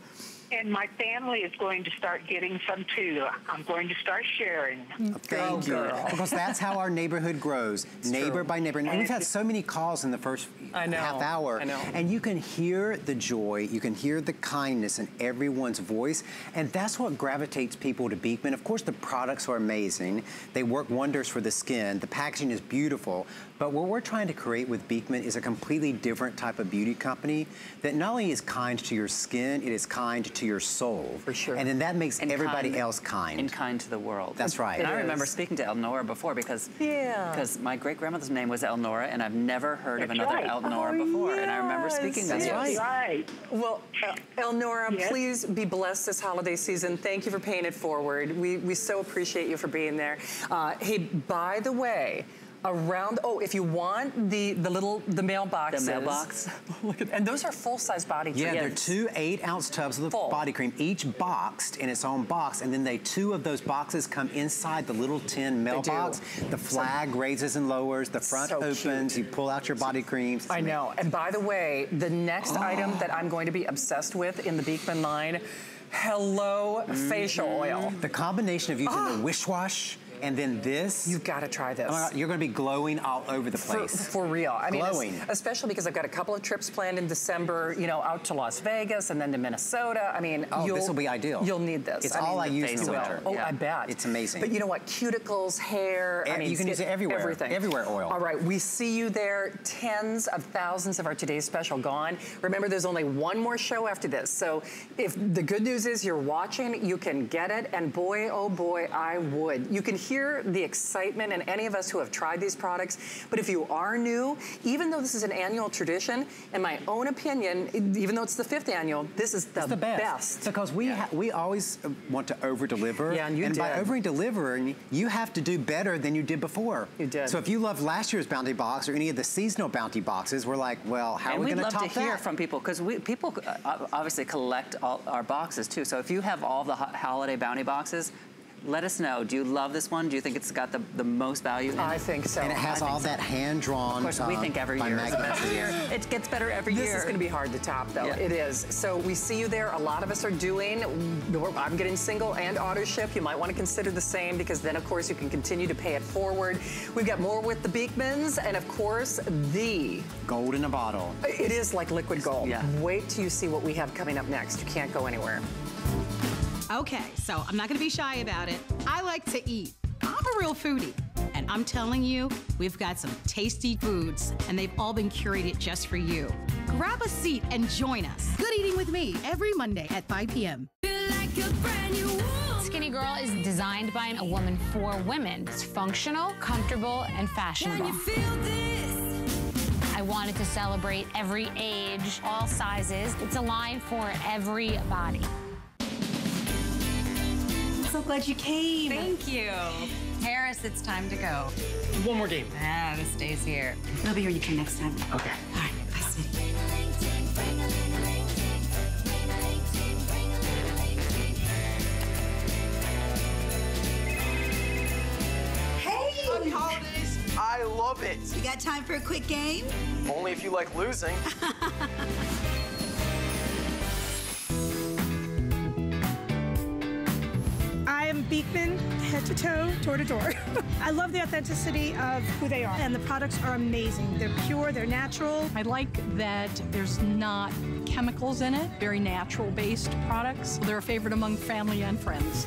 Adorable. And my family is going to start getting some too. I'm going to start sharing. Thank you. Because that's how our neighborhood grows, neighbor true. by neighbor. And we've had so many calls in the first I know, half hour. I know. And you can hear the joy, you can hear the kindness in everyone's voice. And that's what gravitates people to Beekman. Of course, the products are amazing. They work wonders for the skin. The packaging is beautiful. But what we're trying to create with Beekman is a completely different type of beauty company that not only is kind to your skin, it is kind to your soul. For sure. And then that makes And everybody kind- else kind. And kind to the world. That's right. And I It remember speaking to Elnora before because Yeah. because my great grandmother's name was Elnora, and I've never heard of another right. Elnora Oh, before. And I remember yes. speaking with That's you. right. Right. Well, uh, Elnora, Yes? please be blessed this holiday season. Thank you for paying it forward. We, we so appreciate you for being there. Uh, hey, by the way, around oh if you want the the little the mailboxes mailbox. look at and those are full size body Yeah, they're two eight ounce tubs of the Full. body cream, each boxed in its own box, and then they two of those boxes come inside the little tin mailbox. The flag raises and lowers, the front So opens, cute. you pull out your body creams. I know. And by the way, the next item that I'm going to be obsessed with in the Beekman line, Hello mm-hmm. Facial Oil. The combination of using the wish wash and then this, You've got to try this. oh God, you're going to be glowing all over the place. for real. I mean, Glowing. especially because I've got a couple of trips planned in December, you know, out to Las Vegas and then to Minnesota. I mean, Oh, this'll be ideal. You'll need this. It's I all mean, I use in the winter. Oh, Yeah. I bet. It's amazing. But you know what? Cuticles, hair, I mean, you can use it everywhere. Everything. Everywhere oil. All right, we see you there. Tens of thousands of our today's special gone. Remember, there's only one more show after this. So if the good news is you're watching, you can get it. And boy, oh boy, I would. You can hear the excitement in any of us who have tried these products. But if you are new, even though this is an annual tradition, in my own opinion, even though it's the fifth annual, this is the, It's the best. Because we ha- we always uh, want to over deliver. Yeah, and you by did. over delivering, you have to do better than you did before. You did. So if you love last year's bounty box or any of the seasonal bounty boxes, we're like, well, how and are we going to top that? we'd going love to hear from people because we people uh, obviously collect all our boxes too. So if you have all the holiday bounty boxes, let us know. Do you love this one? Do you think it's got the, the most value? in I it? think so. and it has I think all so. that hand drawn. Of course, we uh, think every year is the best year. It gets better every This year. This is going to be hard to top, though. Yeah. It is. So we see you there. A lot of us are doing. I'm getting single and auto ship. You might want to consider the same because then, of course, you can continue to pay it forward. We've got more with the Beekmans, and of course, the. Gold in a bottle. It is like liquid gold. Yeah. Wait till you see what we have coming up next. You can't go anywhere. Okay, so I'm not gonna be shy about it. I like to eat. I'm a real foodie. And I'm telling you, we've got some tasty foods, and they've all been curated just for you. Grab a seat and join us. Good eating with me every Monday at 5 p.m. Skinny Girl is designed by a woman for women. It's functional, comfortable, and fashionable. I wanted to celebrate every age, all sizes. It's a line for every body. So glad you came. Thank you. Harris, it's time to go. One more game. Ah, this stays here. I'll be here when you come next time. Okay. All right. Bye, sweetie. Hey! Happy holidays! I love it. You got time for a quick game? Only if you like losing. Beekman, head to toe, door to door. I love the authenticity of who they are, and the products are amazing. They're pure, they're natural. I like that there's not chemicals in it, very natural based products. They're a favorite among family and friends.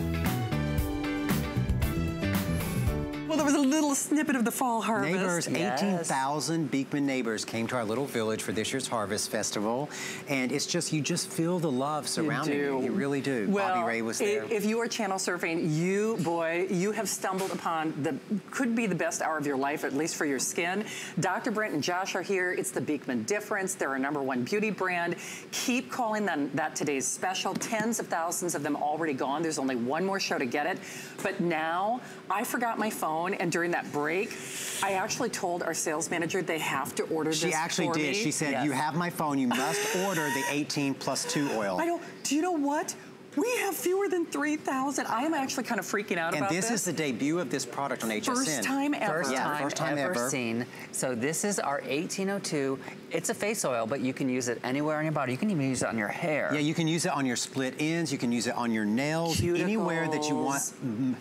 Well, there was a little snippet of the fall harvest. Neighbors, Yes. 18,000 Beekman neighbors came to our little village for this year's Harvest Festival. And it's just, you just feel the love surrounding you. You really do. Well, Bobby Ray was there. If you are channel surfing, you, boy, you have stumbled upon the, could be the best hour of your life, at least for your skin. Dr. Brent and Josh are here. It's the Beekman difference. They're our number one beauty brand. Keep calling them that today's special. Tens of thousands of them already gone. There's only one more show to get it. But now, I forgot my phone phone, and during that break, I actually told our sales manager they have to order She this actually did. me. She said, you have my phone. You must order the 18 plus 2 oil. I don't, do you know what? We have fewer than 3,000. I am actually kind of freaking out and about this, And this. is the debut of this product on HSN. First time ever. First Yeah, time, first time ever, ever. seen. So this is our 1802. It's a face oil, but you can use it anywhere on your body. You can even use it on your hair. Yeah, you can use it on your split ends. You can use it on your nails. Anywhere that you want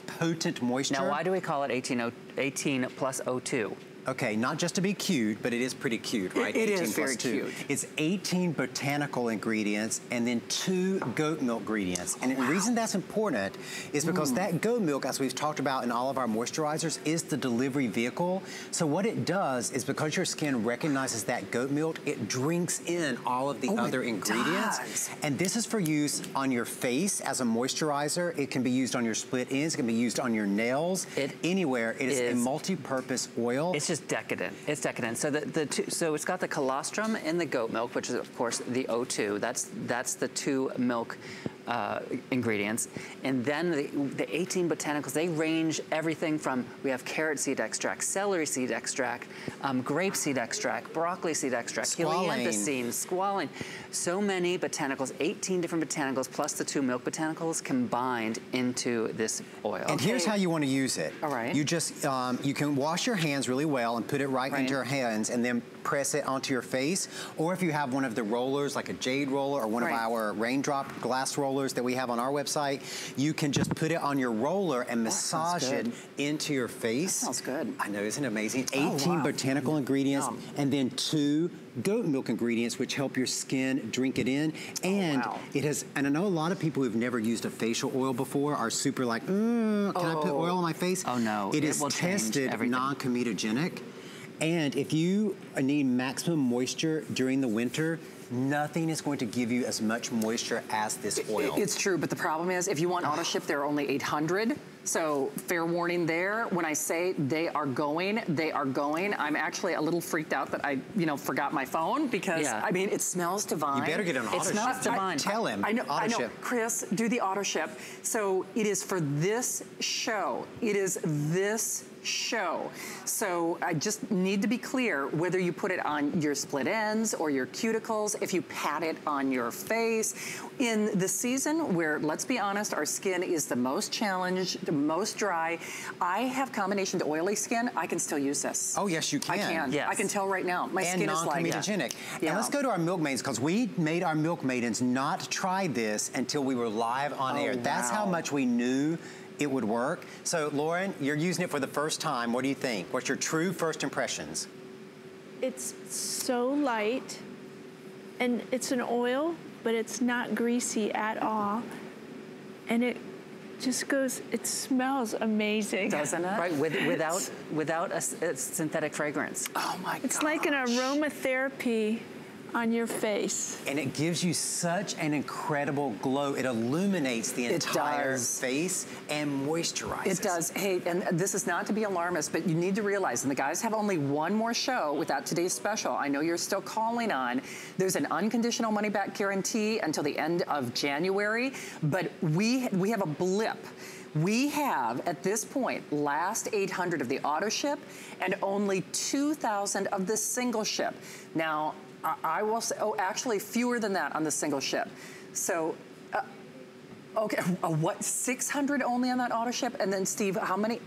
potent moisture. Now, why do we call it 18, 18 plus 02? Okay, not just to be cute, but it is pretty cute, right? It is 18 very 2. cute. It's 18 botanical ingredients and then two goat milk ingredients. And the reason that's important is because Mm. that goat milk, as we've talked about in all of our moisturizers, is the delivery vehicle. So what it does is because your skin recognizes that goat milk, it drinks in all of the Oh, it other ingredients. does. And this is for use on your face as a moisturizer. It can be used on your split ends. It can be used on your nails. It Anywhere. It is, a multi-purpose oil. It's just decadent. It's decadent. So the, the two, so it's got the colostrum in the goat milk, which is of course the O2. That's that's the two milk uh, ingredients, and then the, the 18 botanicals. They range everything from we have carrot seed extract, celery seed extract, um, grape seed extract, broccoli seed extract, Squalane. helianthusine, squalane. So many botanicals, 18 different botanicals plus the two milk botanicals combined into this oil. And here's how you want to use it. All right. You just, um, you can wash your hands really well and put it right, Right. into your hands and then press it onto your face. Or if you have one of the rollers, like a jade roller or one Right. of our raindrop glass rollers that we have on our website, you can just put it on your roller and massage it into your face. That sounds good. I know, isn't it amazing? Oh, 18 wow. botanical ingredients Yum. and then two goat milk ingredients which help your skin drink it in. And Oh, wow. it has, and I know a lot of people who've never used a facial oil before are super like, mm, can I put Oh. oil on my face? Oh, no. It It is tested non-comedogenic. And if you need maximum moisture during the winter, nothing is going to give you as much moisture as this oil. It's true, but the problem is if you want auto ship, there are only 800. So fair warning there. When I say they are going, they are going. I'm actually a little freaked out that I, you know, forgot my phone because Yeah. I mean it smells divine. You better get an It auto smells ship. divine. Tell him. I know, auto I know. ship. Chris, do the auto ship. So it is for this show. It is this show. So I just need to be clear whether you put it on your split ends or your cuticles, if you pat it on your face. In the season where, let's be honest, our skin is the most challenged, the most dry, I have combination to oily skin, I can still use this. Oh, yes, you can. I can. Yes. I can tell right now. My and skin is like non-comedogenic. Yeah. And let's go to our milkmaids, because we made our milk maidens not try this until we were live on Oh, air. That's how much we knew it would work. So, Lauren, you're using it for the first time. What do you think? What's your true first impressions? It's so light and it's an oil, but it's not greasy at all. And it just goes, it smells amazing. Doesn't it? Right, with, without without a, s- a synthetic fragrance. Oh my It's like an aromatherapy on your face. And it gives you such an incredible glow. It illuminates the It entire does. face and moisturizes. It does. Hey, and this is not to be alarmist, but you need to realize, and the guys have only one more show without today's special. I know you're still calling on. There's an unconditional money back guarantee until the end of January, but we we have a blip. We have, at this point, last 800 of the auto ship and only 2,000 of the single ship. Now, I, I will say, oh, actually fewer than that on the single ship. So uh, Okay, uh, what, 600 only on that auto ship? And then Steve, how many?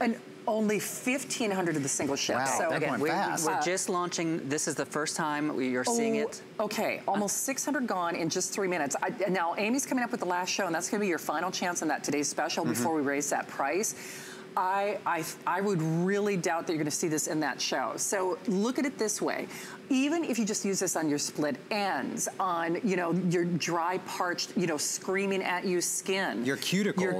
And only 1,500 of the single ship. Wow, so that Again, went we, fast. we're just launching. This is the first time we- you're seeing Oh, it. Okay, almost 600 gone in just three minutes. I, now Amy's coming up with the last show, and that's going to be your final chance on that today's special Mm-hmm. before we raise that price. I, I, I would really doubt that you're going to see this in that show. So look at it this way. Even if you just use this on your split ends, on, you know, your dry, parched, you know, screaming at you skin. Your cuticles. Your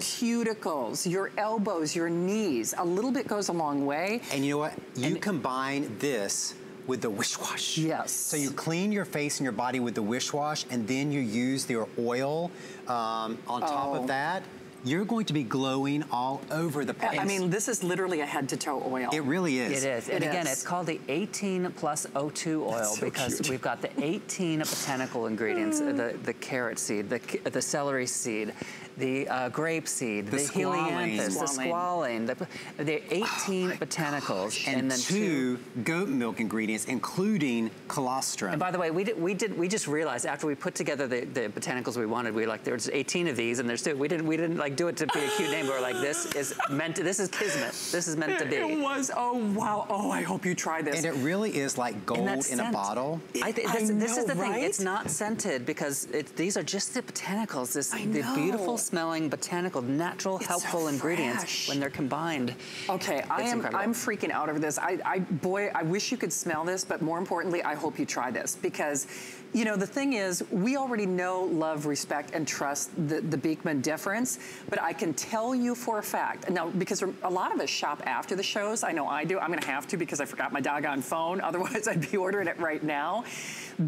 cuticles, your elbows, your knees. A little bit goes a long way. And you know what? You combine this with the wish wash. Yes. So you clean your face and your body with the wish wash, and then you use your oil um, on top Oh. of that. You're going to be glowing all over the place. I mean, this is literally a head to toe oil. it really is. It is. And It again, it's called the 18 plus O2 oil so because cute. we've got the 18 botanical ingredients, mm. the, the carrot seed, the, the celery seed, the uh, grapeseed, The the, helianthus, the squalane, the, the 18 botanicals, and, and then two goat milk ingredients, including colostrum. And by the way, we did, we did we just realized after we put together the, the botanicals we wanted, we were like there's 18 of these and there's two. We didn't we didn't like do it to be a cute name. We were like this is meant to, this is kismet. This is meant to be. It was. Oh wow. Oh, I hope you try this. and it really is like gold in that a scent. bottle. I think I this, this is know, the thing. It's not scented because it, these are just the botanicals. This I the know. beautiful smelling botanical, natural, It's helpful so ingredients when they're combined. Okay, I am incredible. I'm freaking out over this. I, I, boy, I wish you could smell this, but more importantly, I hope you try this because, you know, the thing is, we already know, love, respect, and trust the, the Beekman difference. But I can tell you for a fact now, because a lot of us shop after the shows. I know I do. I'm going to have to because I forgot my doggone phone. Otherwise, I'd be ordering it right now.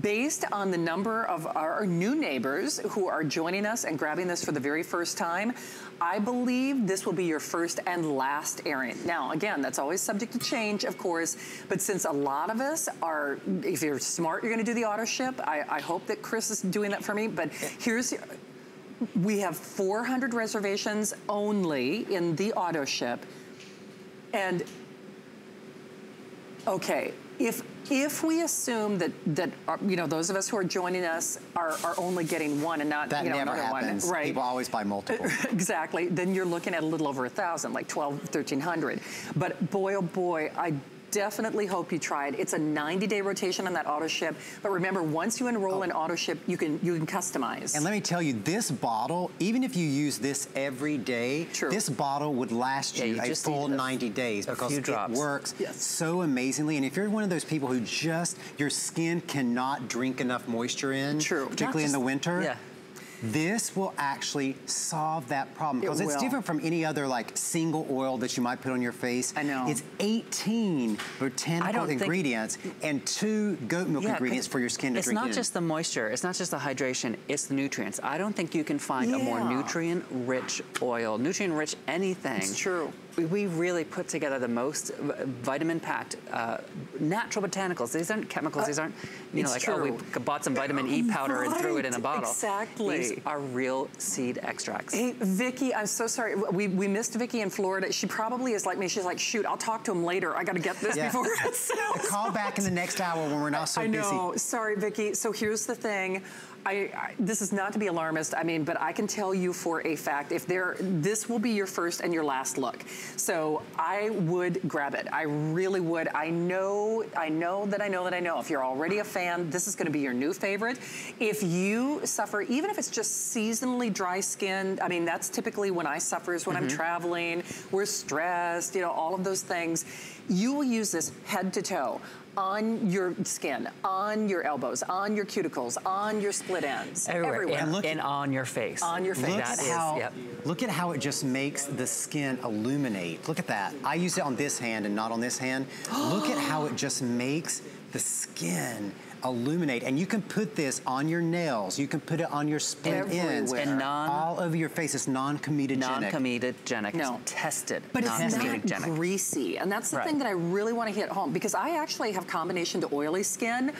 Based on the number of our new neighbors who are joining us and grabbing this for the very first time, I believe this will be your first and last errand. Now, again, that's always subject to change, of course, but since a lot of us are, if you're smart, you're gonna do the auto ship. I, I hope that Chris is doing that for me, but here's, we have 400 reservations only in the auto ship. And okay, if if we assume that that uh, you know those of us who are joining us are, are only getting one and not That you know never another happens. one, right? People always buy multiple. exactly. Then you're looking at a little over a thousand, like 12, 1300. But boy, oh boy, I definitely hope you try it. It's a 90-day rotation on that auto ship. But remember, once you enroll oh. in auto ship, you can you can customize. And let me tell you, this bottle, even if you use this every day, this bottle would last Yeah, you, you a full 90 days because it drops. works so amazingly. And if you're one of those people who just, your skin cannot drink enough moisture in, True. particularly in the winter, yeah. This will actually solve that problem It because it's different from any other like single oil that you might put on your face. I know. It's 18 botanical ingredients and two goat milk Yeah, ingredients for your skin to It's drink It's not in. just the moisture. It's not just the hydration. It's the nutrients. I don't think you can find a more nutrient-rich oil, nutrient-rich anything. It's true. We, we really put together the most vitamin-packed, uh, natural botanicals. These aren't chemicals. Uh, These aren't, you know, it's like, oh, we bought some vitamin E powder and threw it in a bottle. exactly. These are real seed extracts. Hey, Vicky, I'm so sorry. We, we missed Vicky in Florida. She probably is like me. She's like, shoot, I'll talk to him later. I got to get this Yeah. before it sells. Call back in the next hour when we're not so I busy. know. Sorry, Vicky. So here's the thing. I, I, this is not to be alarmist. I mean, but I can tell you for a fact, if there, this will be your first and your last look. So I would grab it. I really would. I know, I know that I know that I know. If you're already a fan, this is going to be your new favorite. If you suffer, even if it's just seasonally dry skin, I mean, that's typically when I suffer is when I'm Mhm. traveling. We're stressed, you know, all of those things. You will use this head to toe on your skin, on your elbows, on your cuticles, on your split ends, Everywhere. everywhere. And, look and on your face. On your face. Look That at is- how yep. look at how it just makes the skin illuminate. Look at that. I use it on this hand and not on this hand. look at how it just makes the skin illuminate. And you can put this on your nails. You can put it on your split ends. And non- all over your face. It's non-comedogenic. Non-comedogenic. No. Tested. But it's not non-comedogenic. greasy. And that's the Right. thing that I really want to hit home because I actually have combination to oily skin.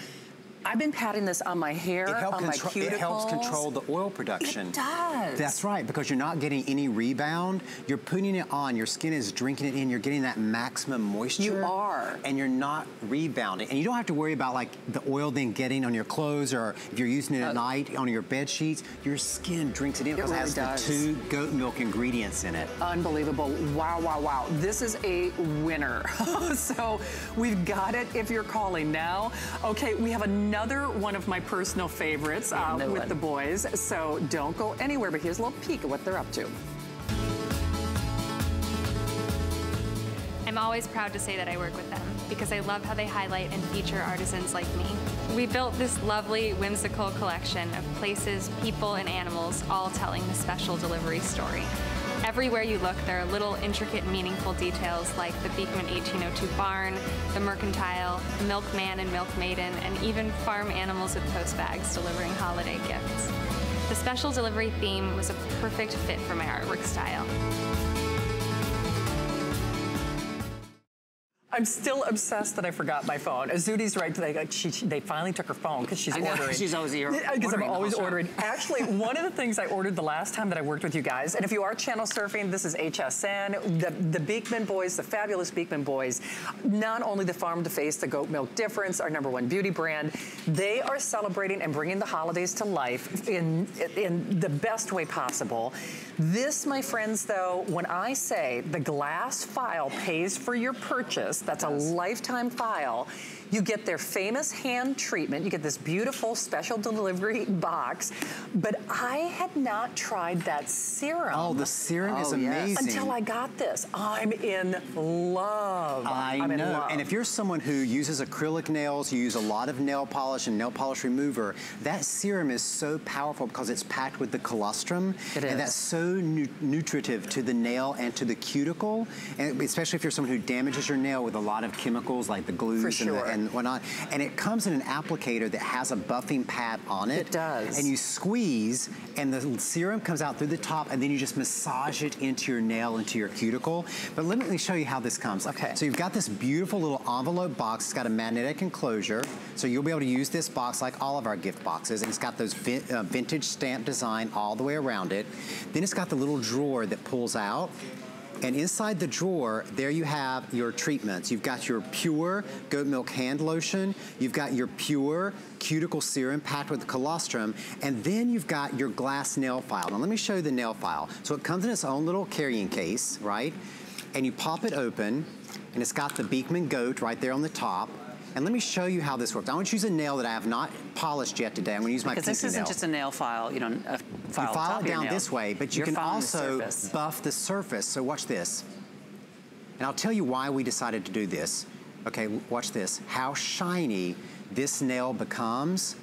I've been patting this on my hair, It, on my cuticles. it helps control the oil production. It does. That's right, because you're not getting any rebound. You're putting it on. Your skin is drinking it in. You're getting that maximum moisture. You are. And you're not rebounding. And you don't have to worry about like the oil then getting on your clothes or if you're using it at uh, night on your bed sheets. Your skin drinks it in It because it, really has does. the two goat milk ingredients in it. Unbelievable. Wow, wow, wow. This is a winner. so we've got it if you're calling now. Okay, we have another one of my personal favorites uh, with one. the boys. So don't go anywhere, but here's a little peek at what they're up to. I'm always proud to say that I work with them because I love how they highlight and feature artisans like me. We built this lovely, whimsical collection of places, people, and animals all telling the special delivery story. Everywhere you look, there are little intricate, meaningful details like the Beekman 1802 barn, the mercantile, the milkman and milkmaiden, and even farm animals with post bags delivering holiday gifts. The special delivery theme was a perfect fit for my artwork style. I'm still obsessed that I forgot my phone. Azudi's right. They, she, they finally took her phone because she's I know, ordering. she's always here Because I'm ordering the whole always ordering. Actually, one of the things I ordered the last time that I worked with you guys, and if you are channel surfing, this is HSN, the, the Beekman boys, the fabulous Beekman boys, not only the farm to face the goat milk difference, our number one beauty brand, they are celebrating and bringing the holidays to life in, in the best way possible. This, my friends, though, when I say the glass file pays for your purchase, that's a lifetime file, you get their famous hand treatment. You get this beautiful special delivery box. But I had not tried that serum. Oh, the serum is oh, amazing. Until I got this. I'm in love. I I'm in know. love. And if you're someone who uses acrylic nails, you use a lot of nail polish and nail polish remover, that serum is so powerful because it's packed with the colostrum. It And that's so nu- nutritive to the nail and to the cuticle. And especially if you're someone who damages your nail with a lot of chemicals like the glues For and, sure. the, and whatnot. And it comes in an applicator that has a buffing pad on it. It does. And you squeeze and the serum comes out through the top and then you just massage it into your nail, into your cuticle. But let me show you how this comes. Okay. So you've got this beautiful little envelope box. It's got a magnetic enclosure. So you'll be able to use this box like all of our gift boxes. And it's got those vin uh, vintage stamp design all the way around it. Then it's got the little drawer that pulls out. And inside the drawer, there you have your treatments. You've got your pure goat milk hand lotion. You've got your pure cuticle serum packed with colostrum. And then you've got your glass nail file. Now let me show you the nail file. So it comes in its own little carrying case, right? And you pop it open, and it's got the Beekman goat right there on the top. And let me show you how this works. I want to use a nail that I have not polished yet today. I'm going to use my Because this isn't nail. just a nail file, you know, a file, You file it down this way, but you You're can filing the also buff the surface. So watch this. And I'll tell you why we decided to do this. Okay, watch this. How shiny this nail becomes.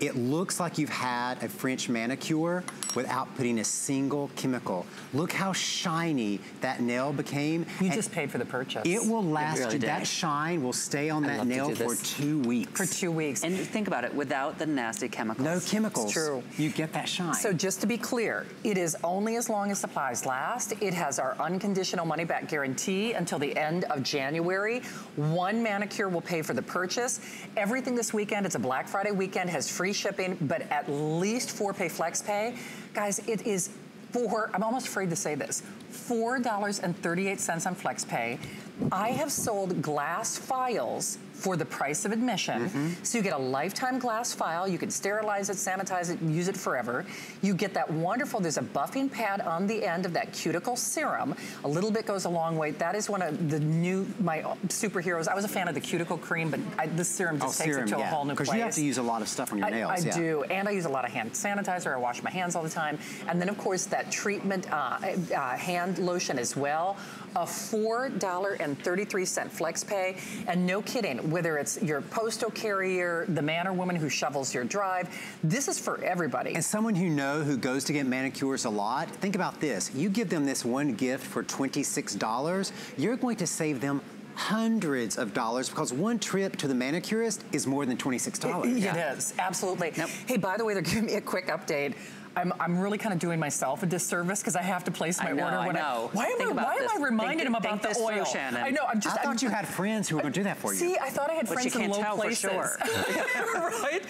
It looks like you've had a French manicure without putting a single chemical. Look how shiny that nail became. You And just paid for the purchase. It will You last, really that shine will stay on I that nail for two weeks. For two weeks. And think about it, without the nasty chemicals. No chemicals. It's true. You get that shine. So just to be clear, it is only as long as supplies last. It has our unconditional money back guarantee until the end of January. One manicure will pay for the purchase. Everything this weekend, it's a Black Friday weekend, has free shipping, but at least four pay flex pay. Guys, it is four, I'm almost afraid to say this, $4.38 on flex pay. I have sold glass files for the price of admission. So you get a lifetime glass file. You can sterilize it, sanitize it, use it forever. You get that wonderful, there's a buffing pad on the end of that cuticle serum. A little bit goes a long way. That is one of the new, my superheroes. I was a fan of the cuticle cream, but I, this serum just oh, takes serum, it to yeah. a whole new place. Because you have to use a lot of stuff on your I, nails. I yeah. do, and I use a lot of hand sanitizer. I wash my hands all the time, and then of course that treatment uh, uh, hand lotion as well. A four dollar and thirty-three cent flex pay, and no kidding. Whether it's your postal carrier, the man or woman who shovels your drive, this is for everybody. And someone you know who goes to get manicures a lot, think about this. You give them this one gift for $26, you're going to save them hundreds of dollars because one trip to the manicurist is more than $26. It, it is, absolutely. Hey, by the way, they're giving me a quick update. I'm, I'm really kind of doing myself a disservice because I have to place my I know, order I when know. Why am Think I? about Why this. am I reminding Think- him about think the this through, oil? Shannon. I know. I'm just. I thought I'm, you had friends who were going to do that for you. See, I thought I had But friends you in can't low tell for places. sure. right?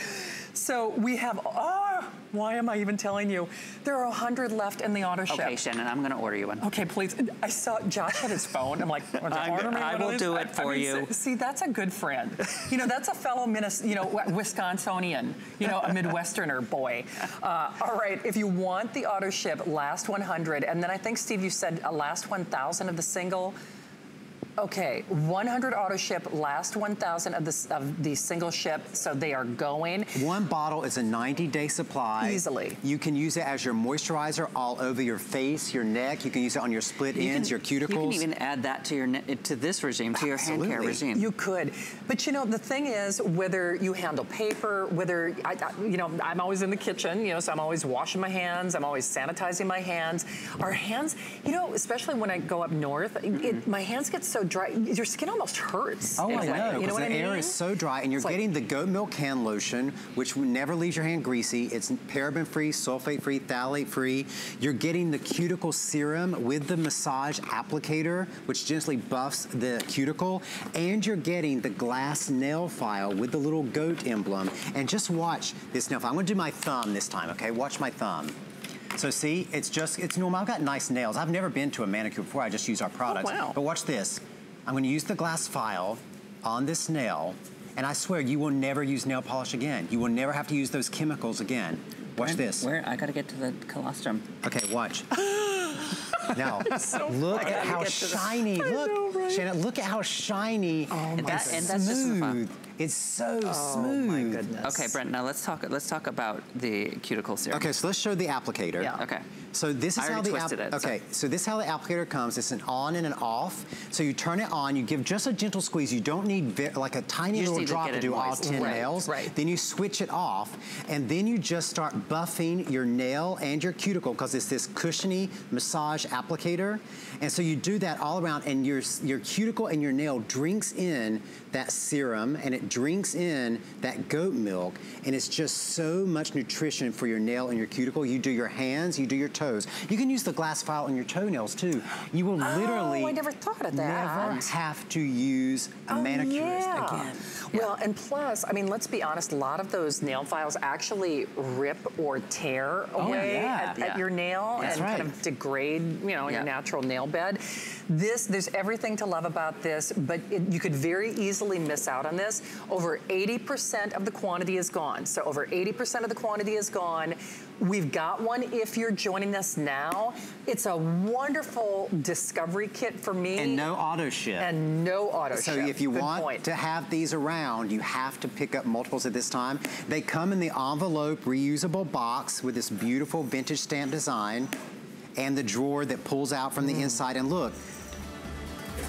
So we have, oh, why am I even telling you? There are 100 left in the auto ship. Okay, Shannon, I'm going to order you one. Okay, please. I saw Josh had his phone. I'm like, I'm- order me I will do it for mean, you. See, see, that's a good friend. You know, that's a fellow Minnes, you know, Wisconsinian, you know, a Midwesterner boy. Uh, all right, if you want the auto ship, last 100, and then I think, Steve, you said uh, last 1,000 of the single. Okay, 100 auto ship, last 1,000 of the, of the single ship, so they are going. One bottle is a 90-day supply. Easily. You can use it as your moisturizer all over your face, your neck. You can use it on your split ends, your cuticles. You can even add that to your to this regime, to your hand care regime. You could, but you know the thing is, whether you handle paper, whether I, I- you know, I'm always in the kitchen, you know, so I'm always washing my hands, I'm always sanitizing my hands. Our hands, you know, especially when I go up north, it, my hands get so dry. Your skin almost hurts. Oh, I way. know, You know because the I mean? air is so dry, and you're It's like- getting the goat milk hand lotion, which never leaves your hand greasy. It's paraben-free, sulfate-free, phthalate-free. You're getting the cuticle serum with the massage applicator, which gently buffs the cuticle, and you're getting the glass nail file with the little goat emblem. And just watch this nail file. I'm gonna do my thumb this time, okay? Watch my thumb. So see, it's just, it's normal. I've got nice nails. I've never been to a manicure before. I just use our oh, products. Oh, wow. But watch this. I'm gonna use the glass file on this nail, and I swear you will never use nail polish again. You will never have to use those chemicals again. Watch Where- this. Where? I gotta get to the colostrum. Okay, watch. now, So look at how gotta get to the- shiny. Look, know, right? Shannon, look at how shiny Oh and, my And that's just in the file. Smooth. It's so Oh, smooth. Okay, Brent. Now let's talk. Let's talk about the cuticle serum. Okay, so let's show the applicator. Yeah. Okay. So this is I how the twisted it, okay. So. this is how the applicator comes. It's an on and an off. So you turn it on. You give just a gentle squeeze. You don't need like a tiny little need to drop to do all ten Right, nails. right. Then you switch it off, and then you just start buffing your nail and your cuticle because it's this cushiony massage applicator. And so you do that all around, and your your cuticle and your nail drinks in that serum, and it drinks in that goat milk, and it's just so much nutrition for your nail and your cuticle. You do your hands, you do your toes. You can use the glass file on your toenails too. You will literally Oh, I never thought of that. never have to use a Oh, manicurist yeah. again. Well, and plus, I mean, let's be honest, a lot of those nail files actually rip or tear Oh, away yeah. at, Yeah. at your nail That's and kind of degrade, you know, Yeah. your natural nail bed. This, there's everything to love about this, but it, you could very easily miss out on this. Over 80% of the quantity is gone. So over 80% of the quantity is gone. We've got one if you're joining us now. It's a wonderful discovery kit for me. And no auto ship. And no auto So ship. So if you Good want point. to have these around, you have to pick up multiples at this time. They come in the envelope reusable box with this beautiful vintage stamp design and the drawer that pulls out from Mm. the inside. And look,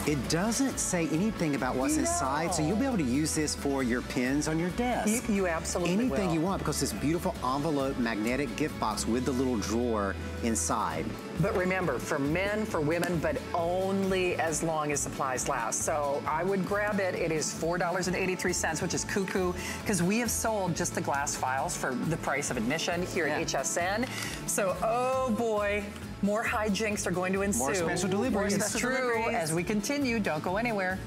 it doesn't say anything about what's inside, so you'll be able to use this for your pins on your desk. You, you absolutely Anything will. you want because this beautiful envelope magnetic gift box with the little drawer inside. But remember, for men, for women, but only as long as supplies last. So I would grab it. It is $4.83, which is cuckoo, because we have sold just the glass files for the price of admission here at HSN. So, oh boy, more hijinks are going to ensue. More special deliveries. It's Special true. deliveries. As we continue, don't go anywhere.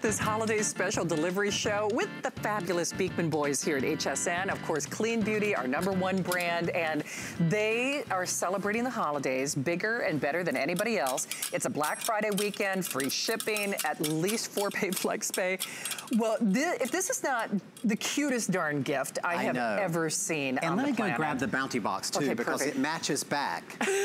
Continue this holiday special delivery show with the fabulous Beekman Boys here at HSN. Of course, Clean Beauty, our number one brand, and they are celebrating the holidays bigger and better than anybody else. It's a Black Friday weekend, free shipping, at least four pay flex pay. Well, thi- if this is not the cutest darn gift I, I have know. ever seen And on let the me go grab the bounty box too Okay, because perfect. it matches back.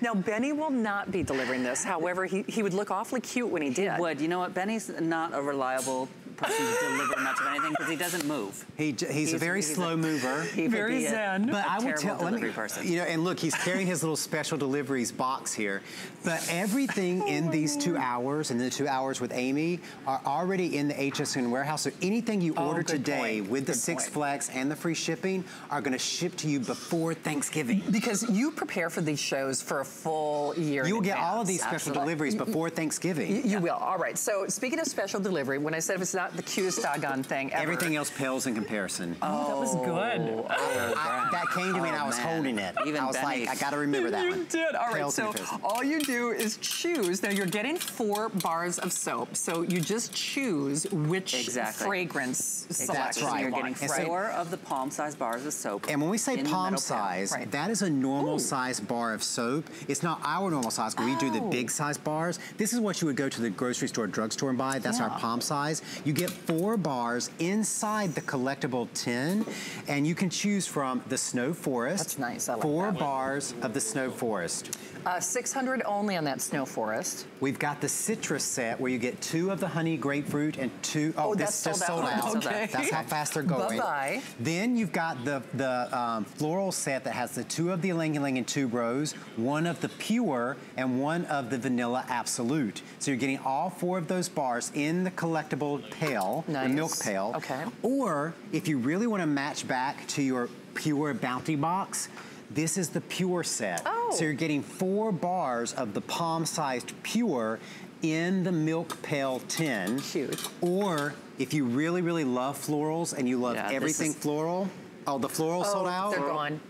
Now, Benny will not be delivering this. However, he, he would look awfully cute when he did. Would you know what? Benny's not a reliable person to deliver much of anything because he doesn't move. He, j- he's, a very slow mover. He would be a- But a I will terrible tell, let delivery me, person. you know, and look, he's carrying his little special deliveries box here. But everything in these two hours and the two hours with Amy are already in the HSN warehouse. So anything you Oh, order good today point. with the Six point. Flex and the free shipping are going to ship to you before Thanksgiving. Because you prepare for these shows for a full year. You'll get all of these special Absolutely. deliveries before Thanksgiving. You, you will. All right. So speaking of special delivery, when I said if it's not the cutest doggone thing ever. Everything else pales in comparison. Oh, that was oh, good. Oh, I- that came to me and oh, I Oh, was man. holding it. Even I was Benny- like, I got to remember that you one. did. All right. Pales So all you do is choose. Now you're getting four bars of soap. So you just choose which Exactly. fragrance Exactly. selection So you You're getting And so- four of the palm-sized bars of soap. And when we say palm metal pan. size, that is a normal size bar of soap. It's not our normal size, but we do the Oh. big size bars. This is what you would go to the grocery store, drugstore and buy. That's our palm size. You get four bars inside the collectible tin, and you can choose from the Snow Forest. That's nice. I like Four bars of the Snow Forest. Uh, 600 only on that Snow Forest. We've got the citrus set where you get two of the honey grapefruit and two. Oh, Oh, this that's just sold sold out. out. Okay. That's how fast they're going. Bye-bye. Then you've got the the um, floral set that has the two of the ylang ylang in tuberose, one of the pure, and one of the vanilla absolute. So you're getting all four of those bars in the collectible pail, the milk pail. Okay. Or if you really want to match back to your pure bounty box. This is the pure set. Oh. So you're getting four bars of the palm-sized pure in the milk pail tin. Cute. Or if you really, really love florals and you love Yeah, everything is- floral, oh, the floral oh, sold Oh, out? They're gone.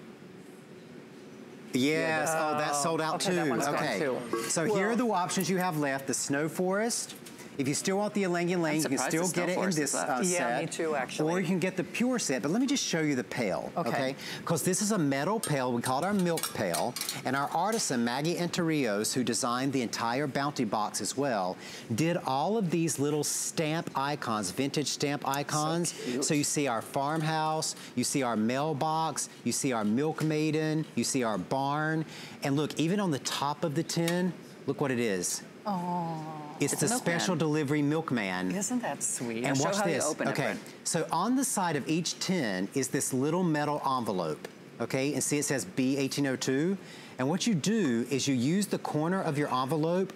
Yes, oh, that oh, sold out Okay, too. that one's gone okay. too. So here are the options you have left. The Snow Forest. If you still want the Ylang Ylang, you can still the Snow get it in this is uh, Yeah, set. me too, actually. Or you can get the pure set. But let me just show you the pail, Okay. okay? Because this is a metal pail. We call it our milk pail. And our artisan, Maggie Enterios, who designed the entire bounty box as well, did all of these little stamp icons, vintage stamp icons. So, you see our farmhouse, you see our mailbox, you see our milk maiden, you see our barn. And look, even on the top of the tin, look what it is. Oh, It's, It's the special delivery milkman. isn't that sweet? And show watch this. open it, okay. Brent. So on the side of each tin is this little metal envelope. Okay, and see it says B1802. And what you do is you use the corner of your envelope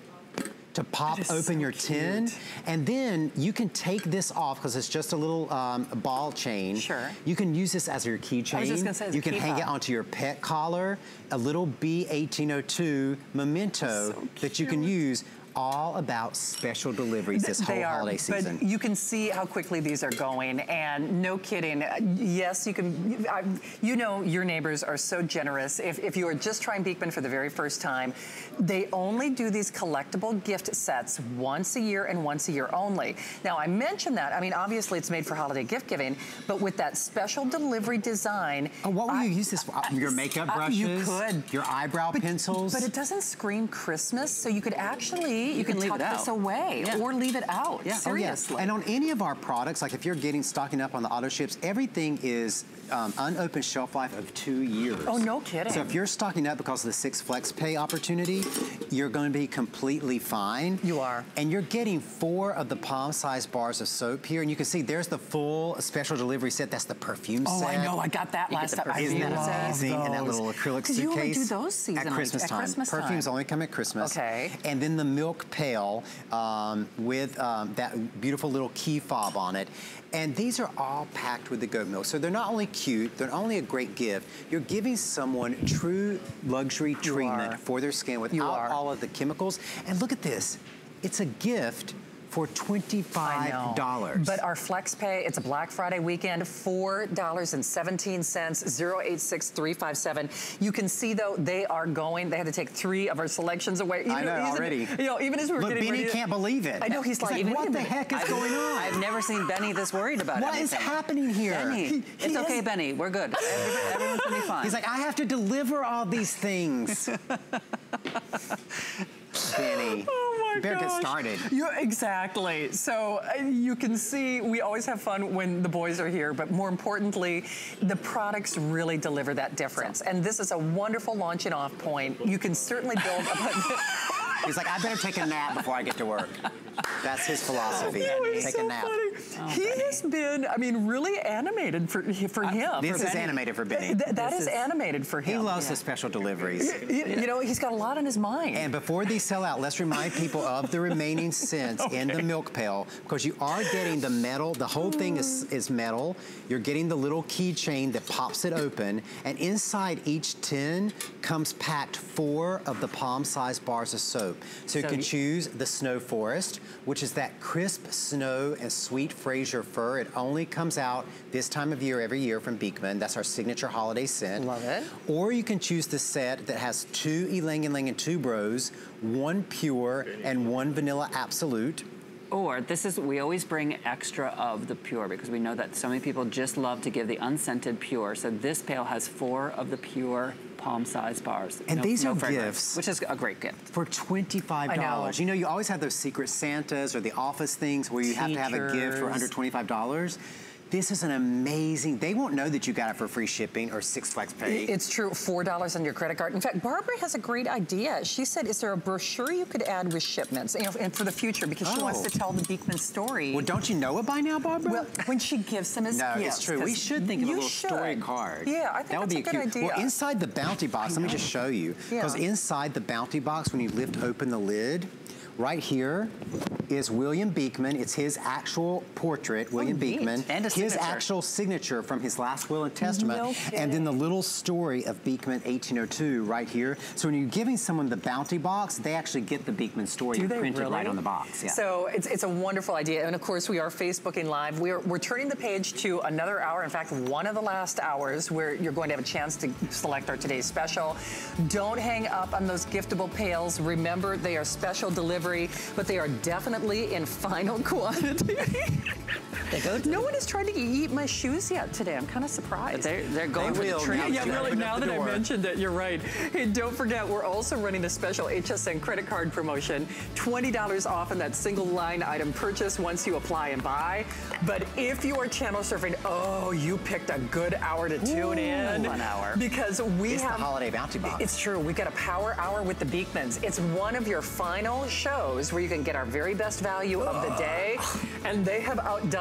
to pop open so your tin, and then you can take this off because it's just a little um, ball chain. Sure. You can use this as your keychain. I was just gonna say, you can hang it onto your pet collar, a little B1802 memento So that you can use. All about special deliveries this whole they are, holiday season. but you can see how quickly these are going, and no kidding. uh, Yes, you can. I, you know, your neighbors are so generous. If, if you are just trying Beekman for the very first time, they only do these collectible gift sets once a year and once a year only. Now, I mentioned that. I mean, obviously, it's made for holiday gift giving, but with that special delivery design. Oh, what will I- you use this for? Your makeup Uh, brushes? you could. Your eyebrow But- pencils? But it doesn't scream Christmas, so you could actually you, can could leave tuck it this away Yeah. or leave it out. Yeah, oh, yeah. Seriously. And on any of our products, like if you're getting stocking up on the auto ships, everything is um, unopened shelf life of two years. Oh, no kidding. So if you're stocking up because of the six flex pay opportunity, you're going to be completely fine. You are. And you're getting four of the palm-sized bars of soap here, and you can see there's the full special delivery set. That's the perfume Oh, set. I know. I got that You last the time. Isn't that love amazing? And that little acrylic suitcase. you only do those seasonally at Christmas at. Christmas time. Perfumes only come at Christmas. Okay. And then the milk pail um, with um, that beautiful little key fob on it. And these are all packed with the goat milk. So they're not only cute, they're not only a great gift, you're giving someone true luxury treatment for their skin without all of the chemicals. And look at this. It's a gift for $25. But our flex pay, it's a Black Friday weekend, $4.17, 086357. You can see though, they are going, they had to take three of our selections away. I know, even- already. You know, even as we were Look, getting Benny can't believe it. I know, he's, He's like, like, "Wait what the heck is I've- going on? I've never seen Benny this worried about What anything. is happening here? Benny, He- it's he okay, Benny. We're good. Everybody- Everyone's gonna be fine. He's like, I have to deliver all these things. Benny. Oh my you better gosh. get started. You, exactly. So uh, you can see we always have fun when the boys are here, but more importantly, the products really deliver that difference. And this is a wonderful launching off point. You can certainly build upon. He's like, I better take a nap before I get to work. That's his philosophy. Oh, was take so a nap. funny. Oh, he has been, I mean, really animated for for uh, him. This for is Benny. animated for Benny. Th- th- that is, is- animated for him. He loves the special deliveries. You, you know, he's got a lot on his mind. And before these sell out, let's remind people of the remaining scents in the milk pail because you are getting the metal, the whole thing is, is metal. You're getting the little keychain that pops it open. And inside each tin comes packed four of the palm-sized bars of soap. So you can choose the Snow Forest, which is that crisp snow and sweet Fraser fir. It only comes out this time of year every year from Beekman. That's our signature holiday scent. Love it. Or you can choose the set that has two Ylang Ylang and Tuberose, one pure and one vanilla absolute. Or this is, we always bring extra of the pure because we know that so many people just love to give the unscented pure. So this pail has four of the pure palm-sized bars. And No- these no are fragrance, gifts. Which is a great gift. For $25. I know. You know, you always have those secret Santas or the office things where you have to have a gift for Teachers. under $25. This is an amazing, they won't know that you got it for free shipping or Six flex Pay. It's true, $4 on your credit card. In fact, Barbara has a great idea. She said, is there a brochure you could add with shipments, you know, and for the future, because she wants Oh. to tell the Beekman story. Well, don't you know it by now, Barbara? Well, when she gives them as No, gifts. it's true. We should think of a little story card. Yeah, I think that would that's be a good cute. idea. Well, inside the bounty box, let me just show you. Because Yeah. inside the bounty box, when you lift open the lid, right here is William Beekman. It's his actual portrait, oh, William Oh. Beekman. And a his signature. actual signature from his last will and testament. No and then the little story of Beekman 1802 right here. So when you're giving someone the bounty box, they actually get the Beekman story printed really? right on the box. Yeah. So it's, it's a wonderful idea. And of course, we are Facebooking live. We're, we're turning the page to another hour. In fact, one of the last hours where you're going to have a chance to select our today's special. Don't hang up on those giftable pails. Remember, they are special delivery, but they are definitely in final quantity. no one has tried to eat my shoes yet today. I'm kind of surprised. They're, they're going for will the treat. now. Yeah, really, now up the that I mentioned it, you're right. Hey, don't forget, we're also running a special HSN credit card promotion. $20 off on that single line item purchase once you apply and buy. But if you are channel surfing, oh, you picked a good hour to tune in. One hour. Because we It's the have... holiday bounty box. It's true. We got a power hour with the Beekmans. It's one of your final shows where you can get our very best value of the day. And they have outdone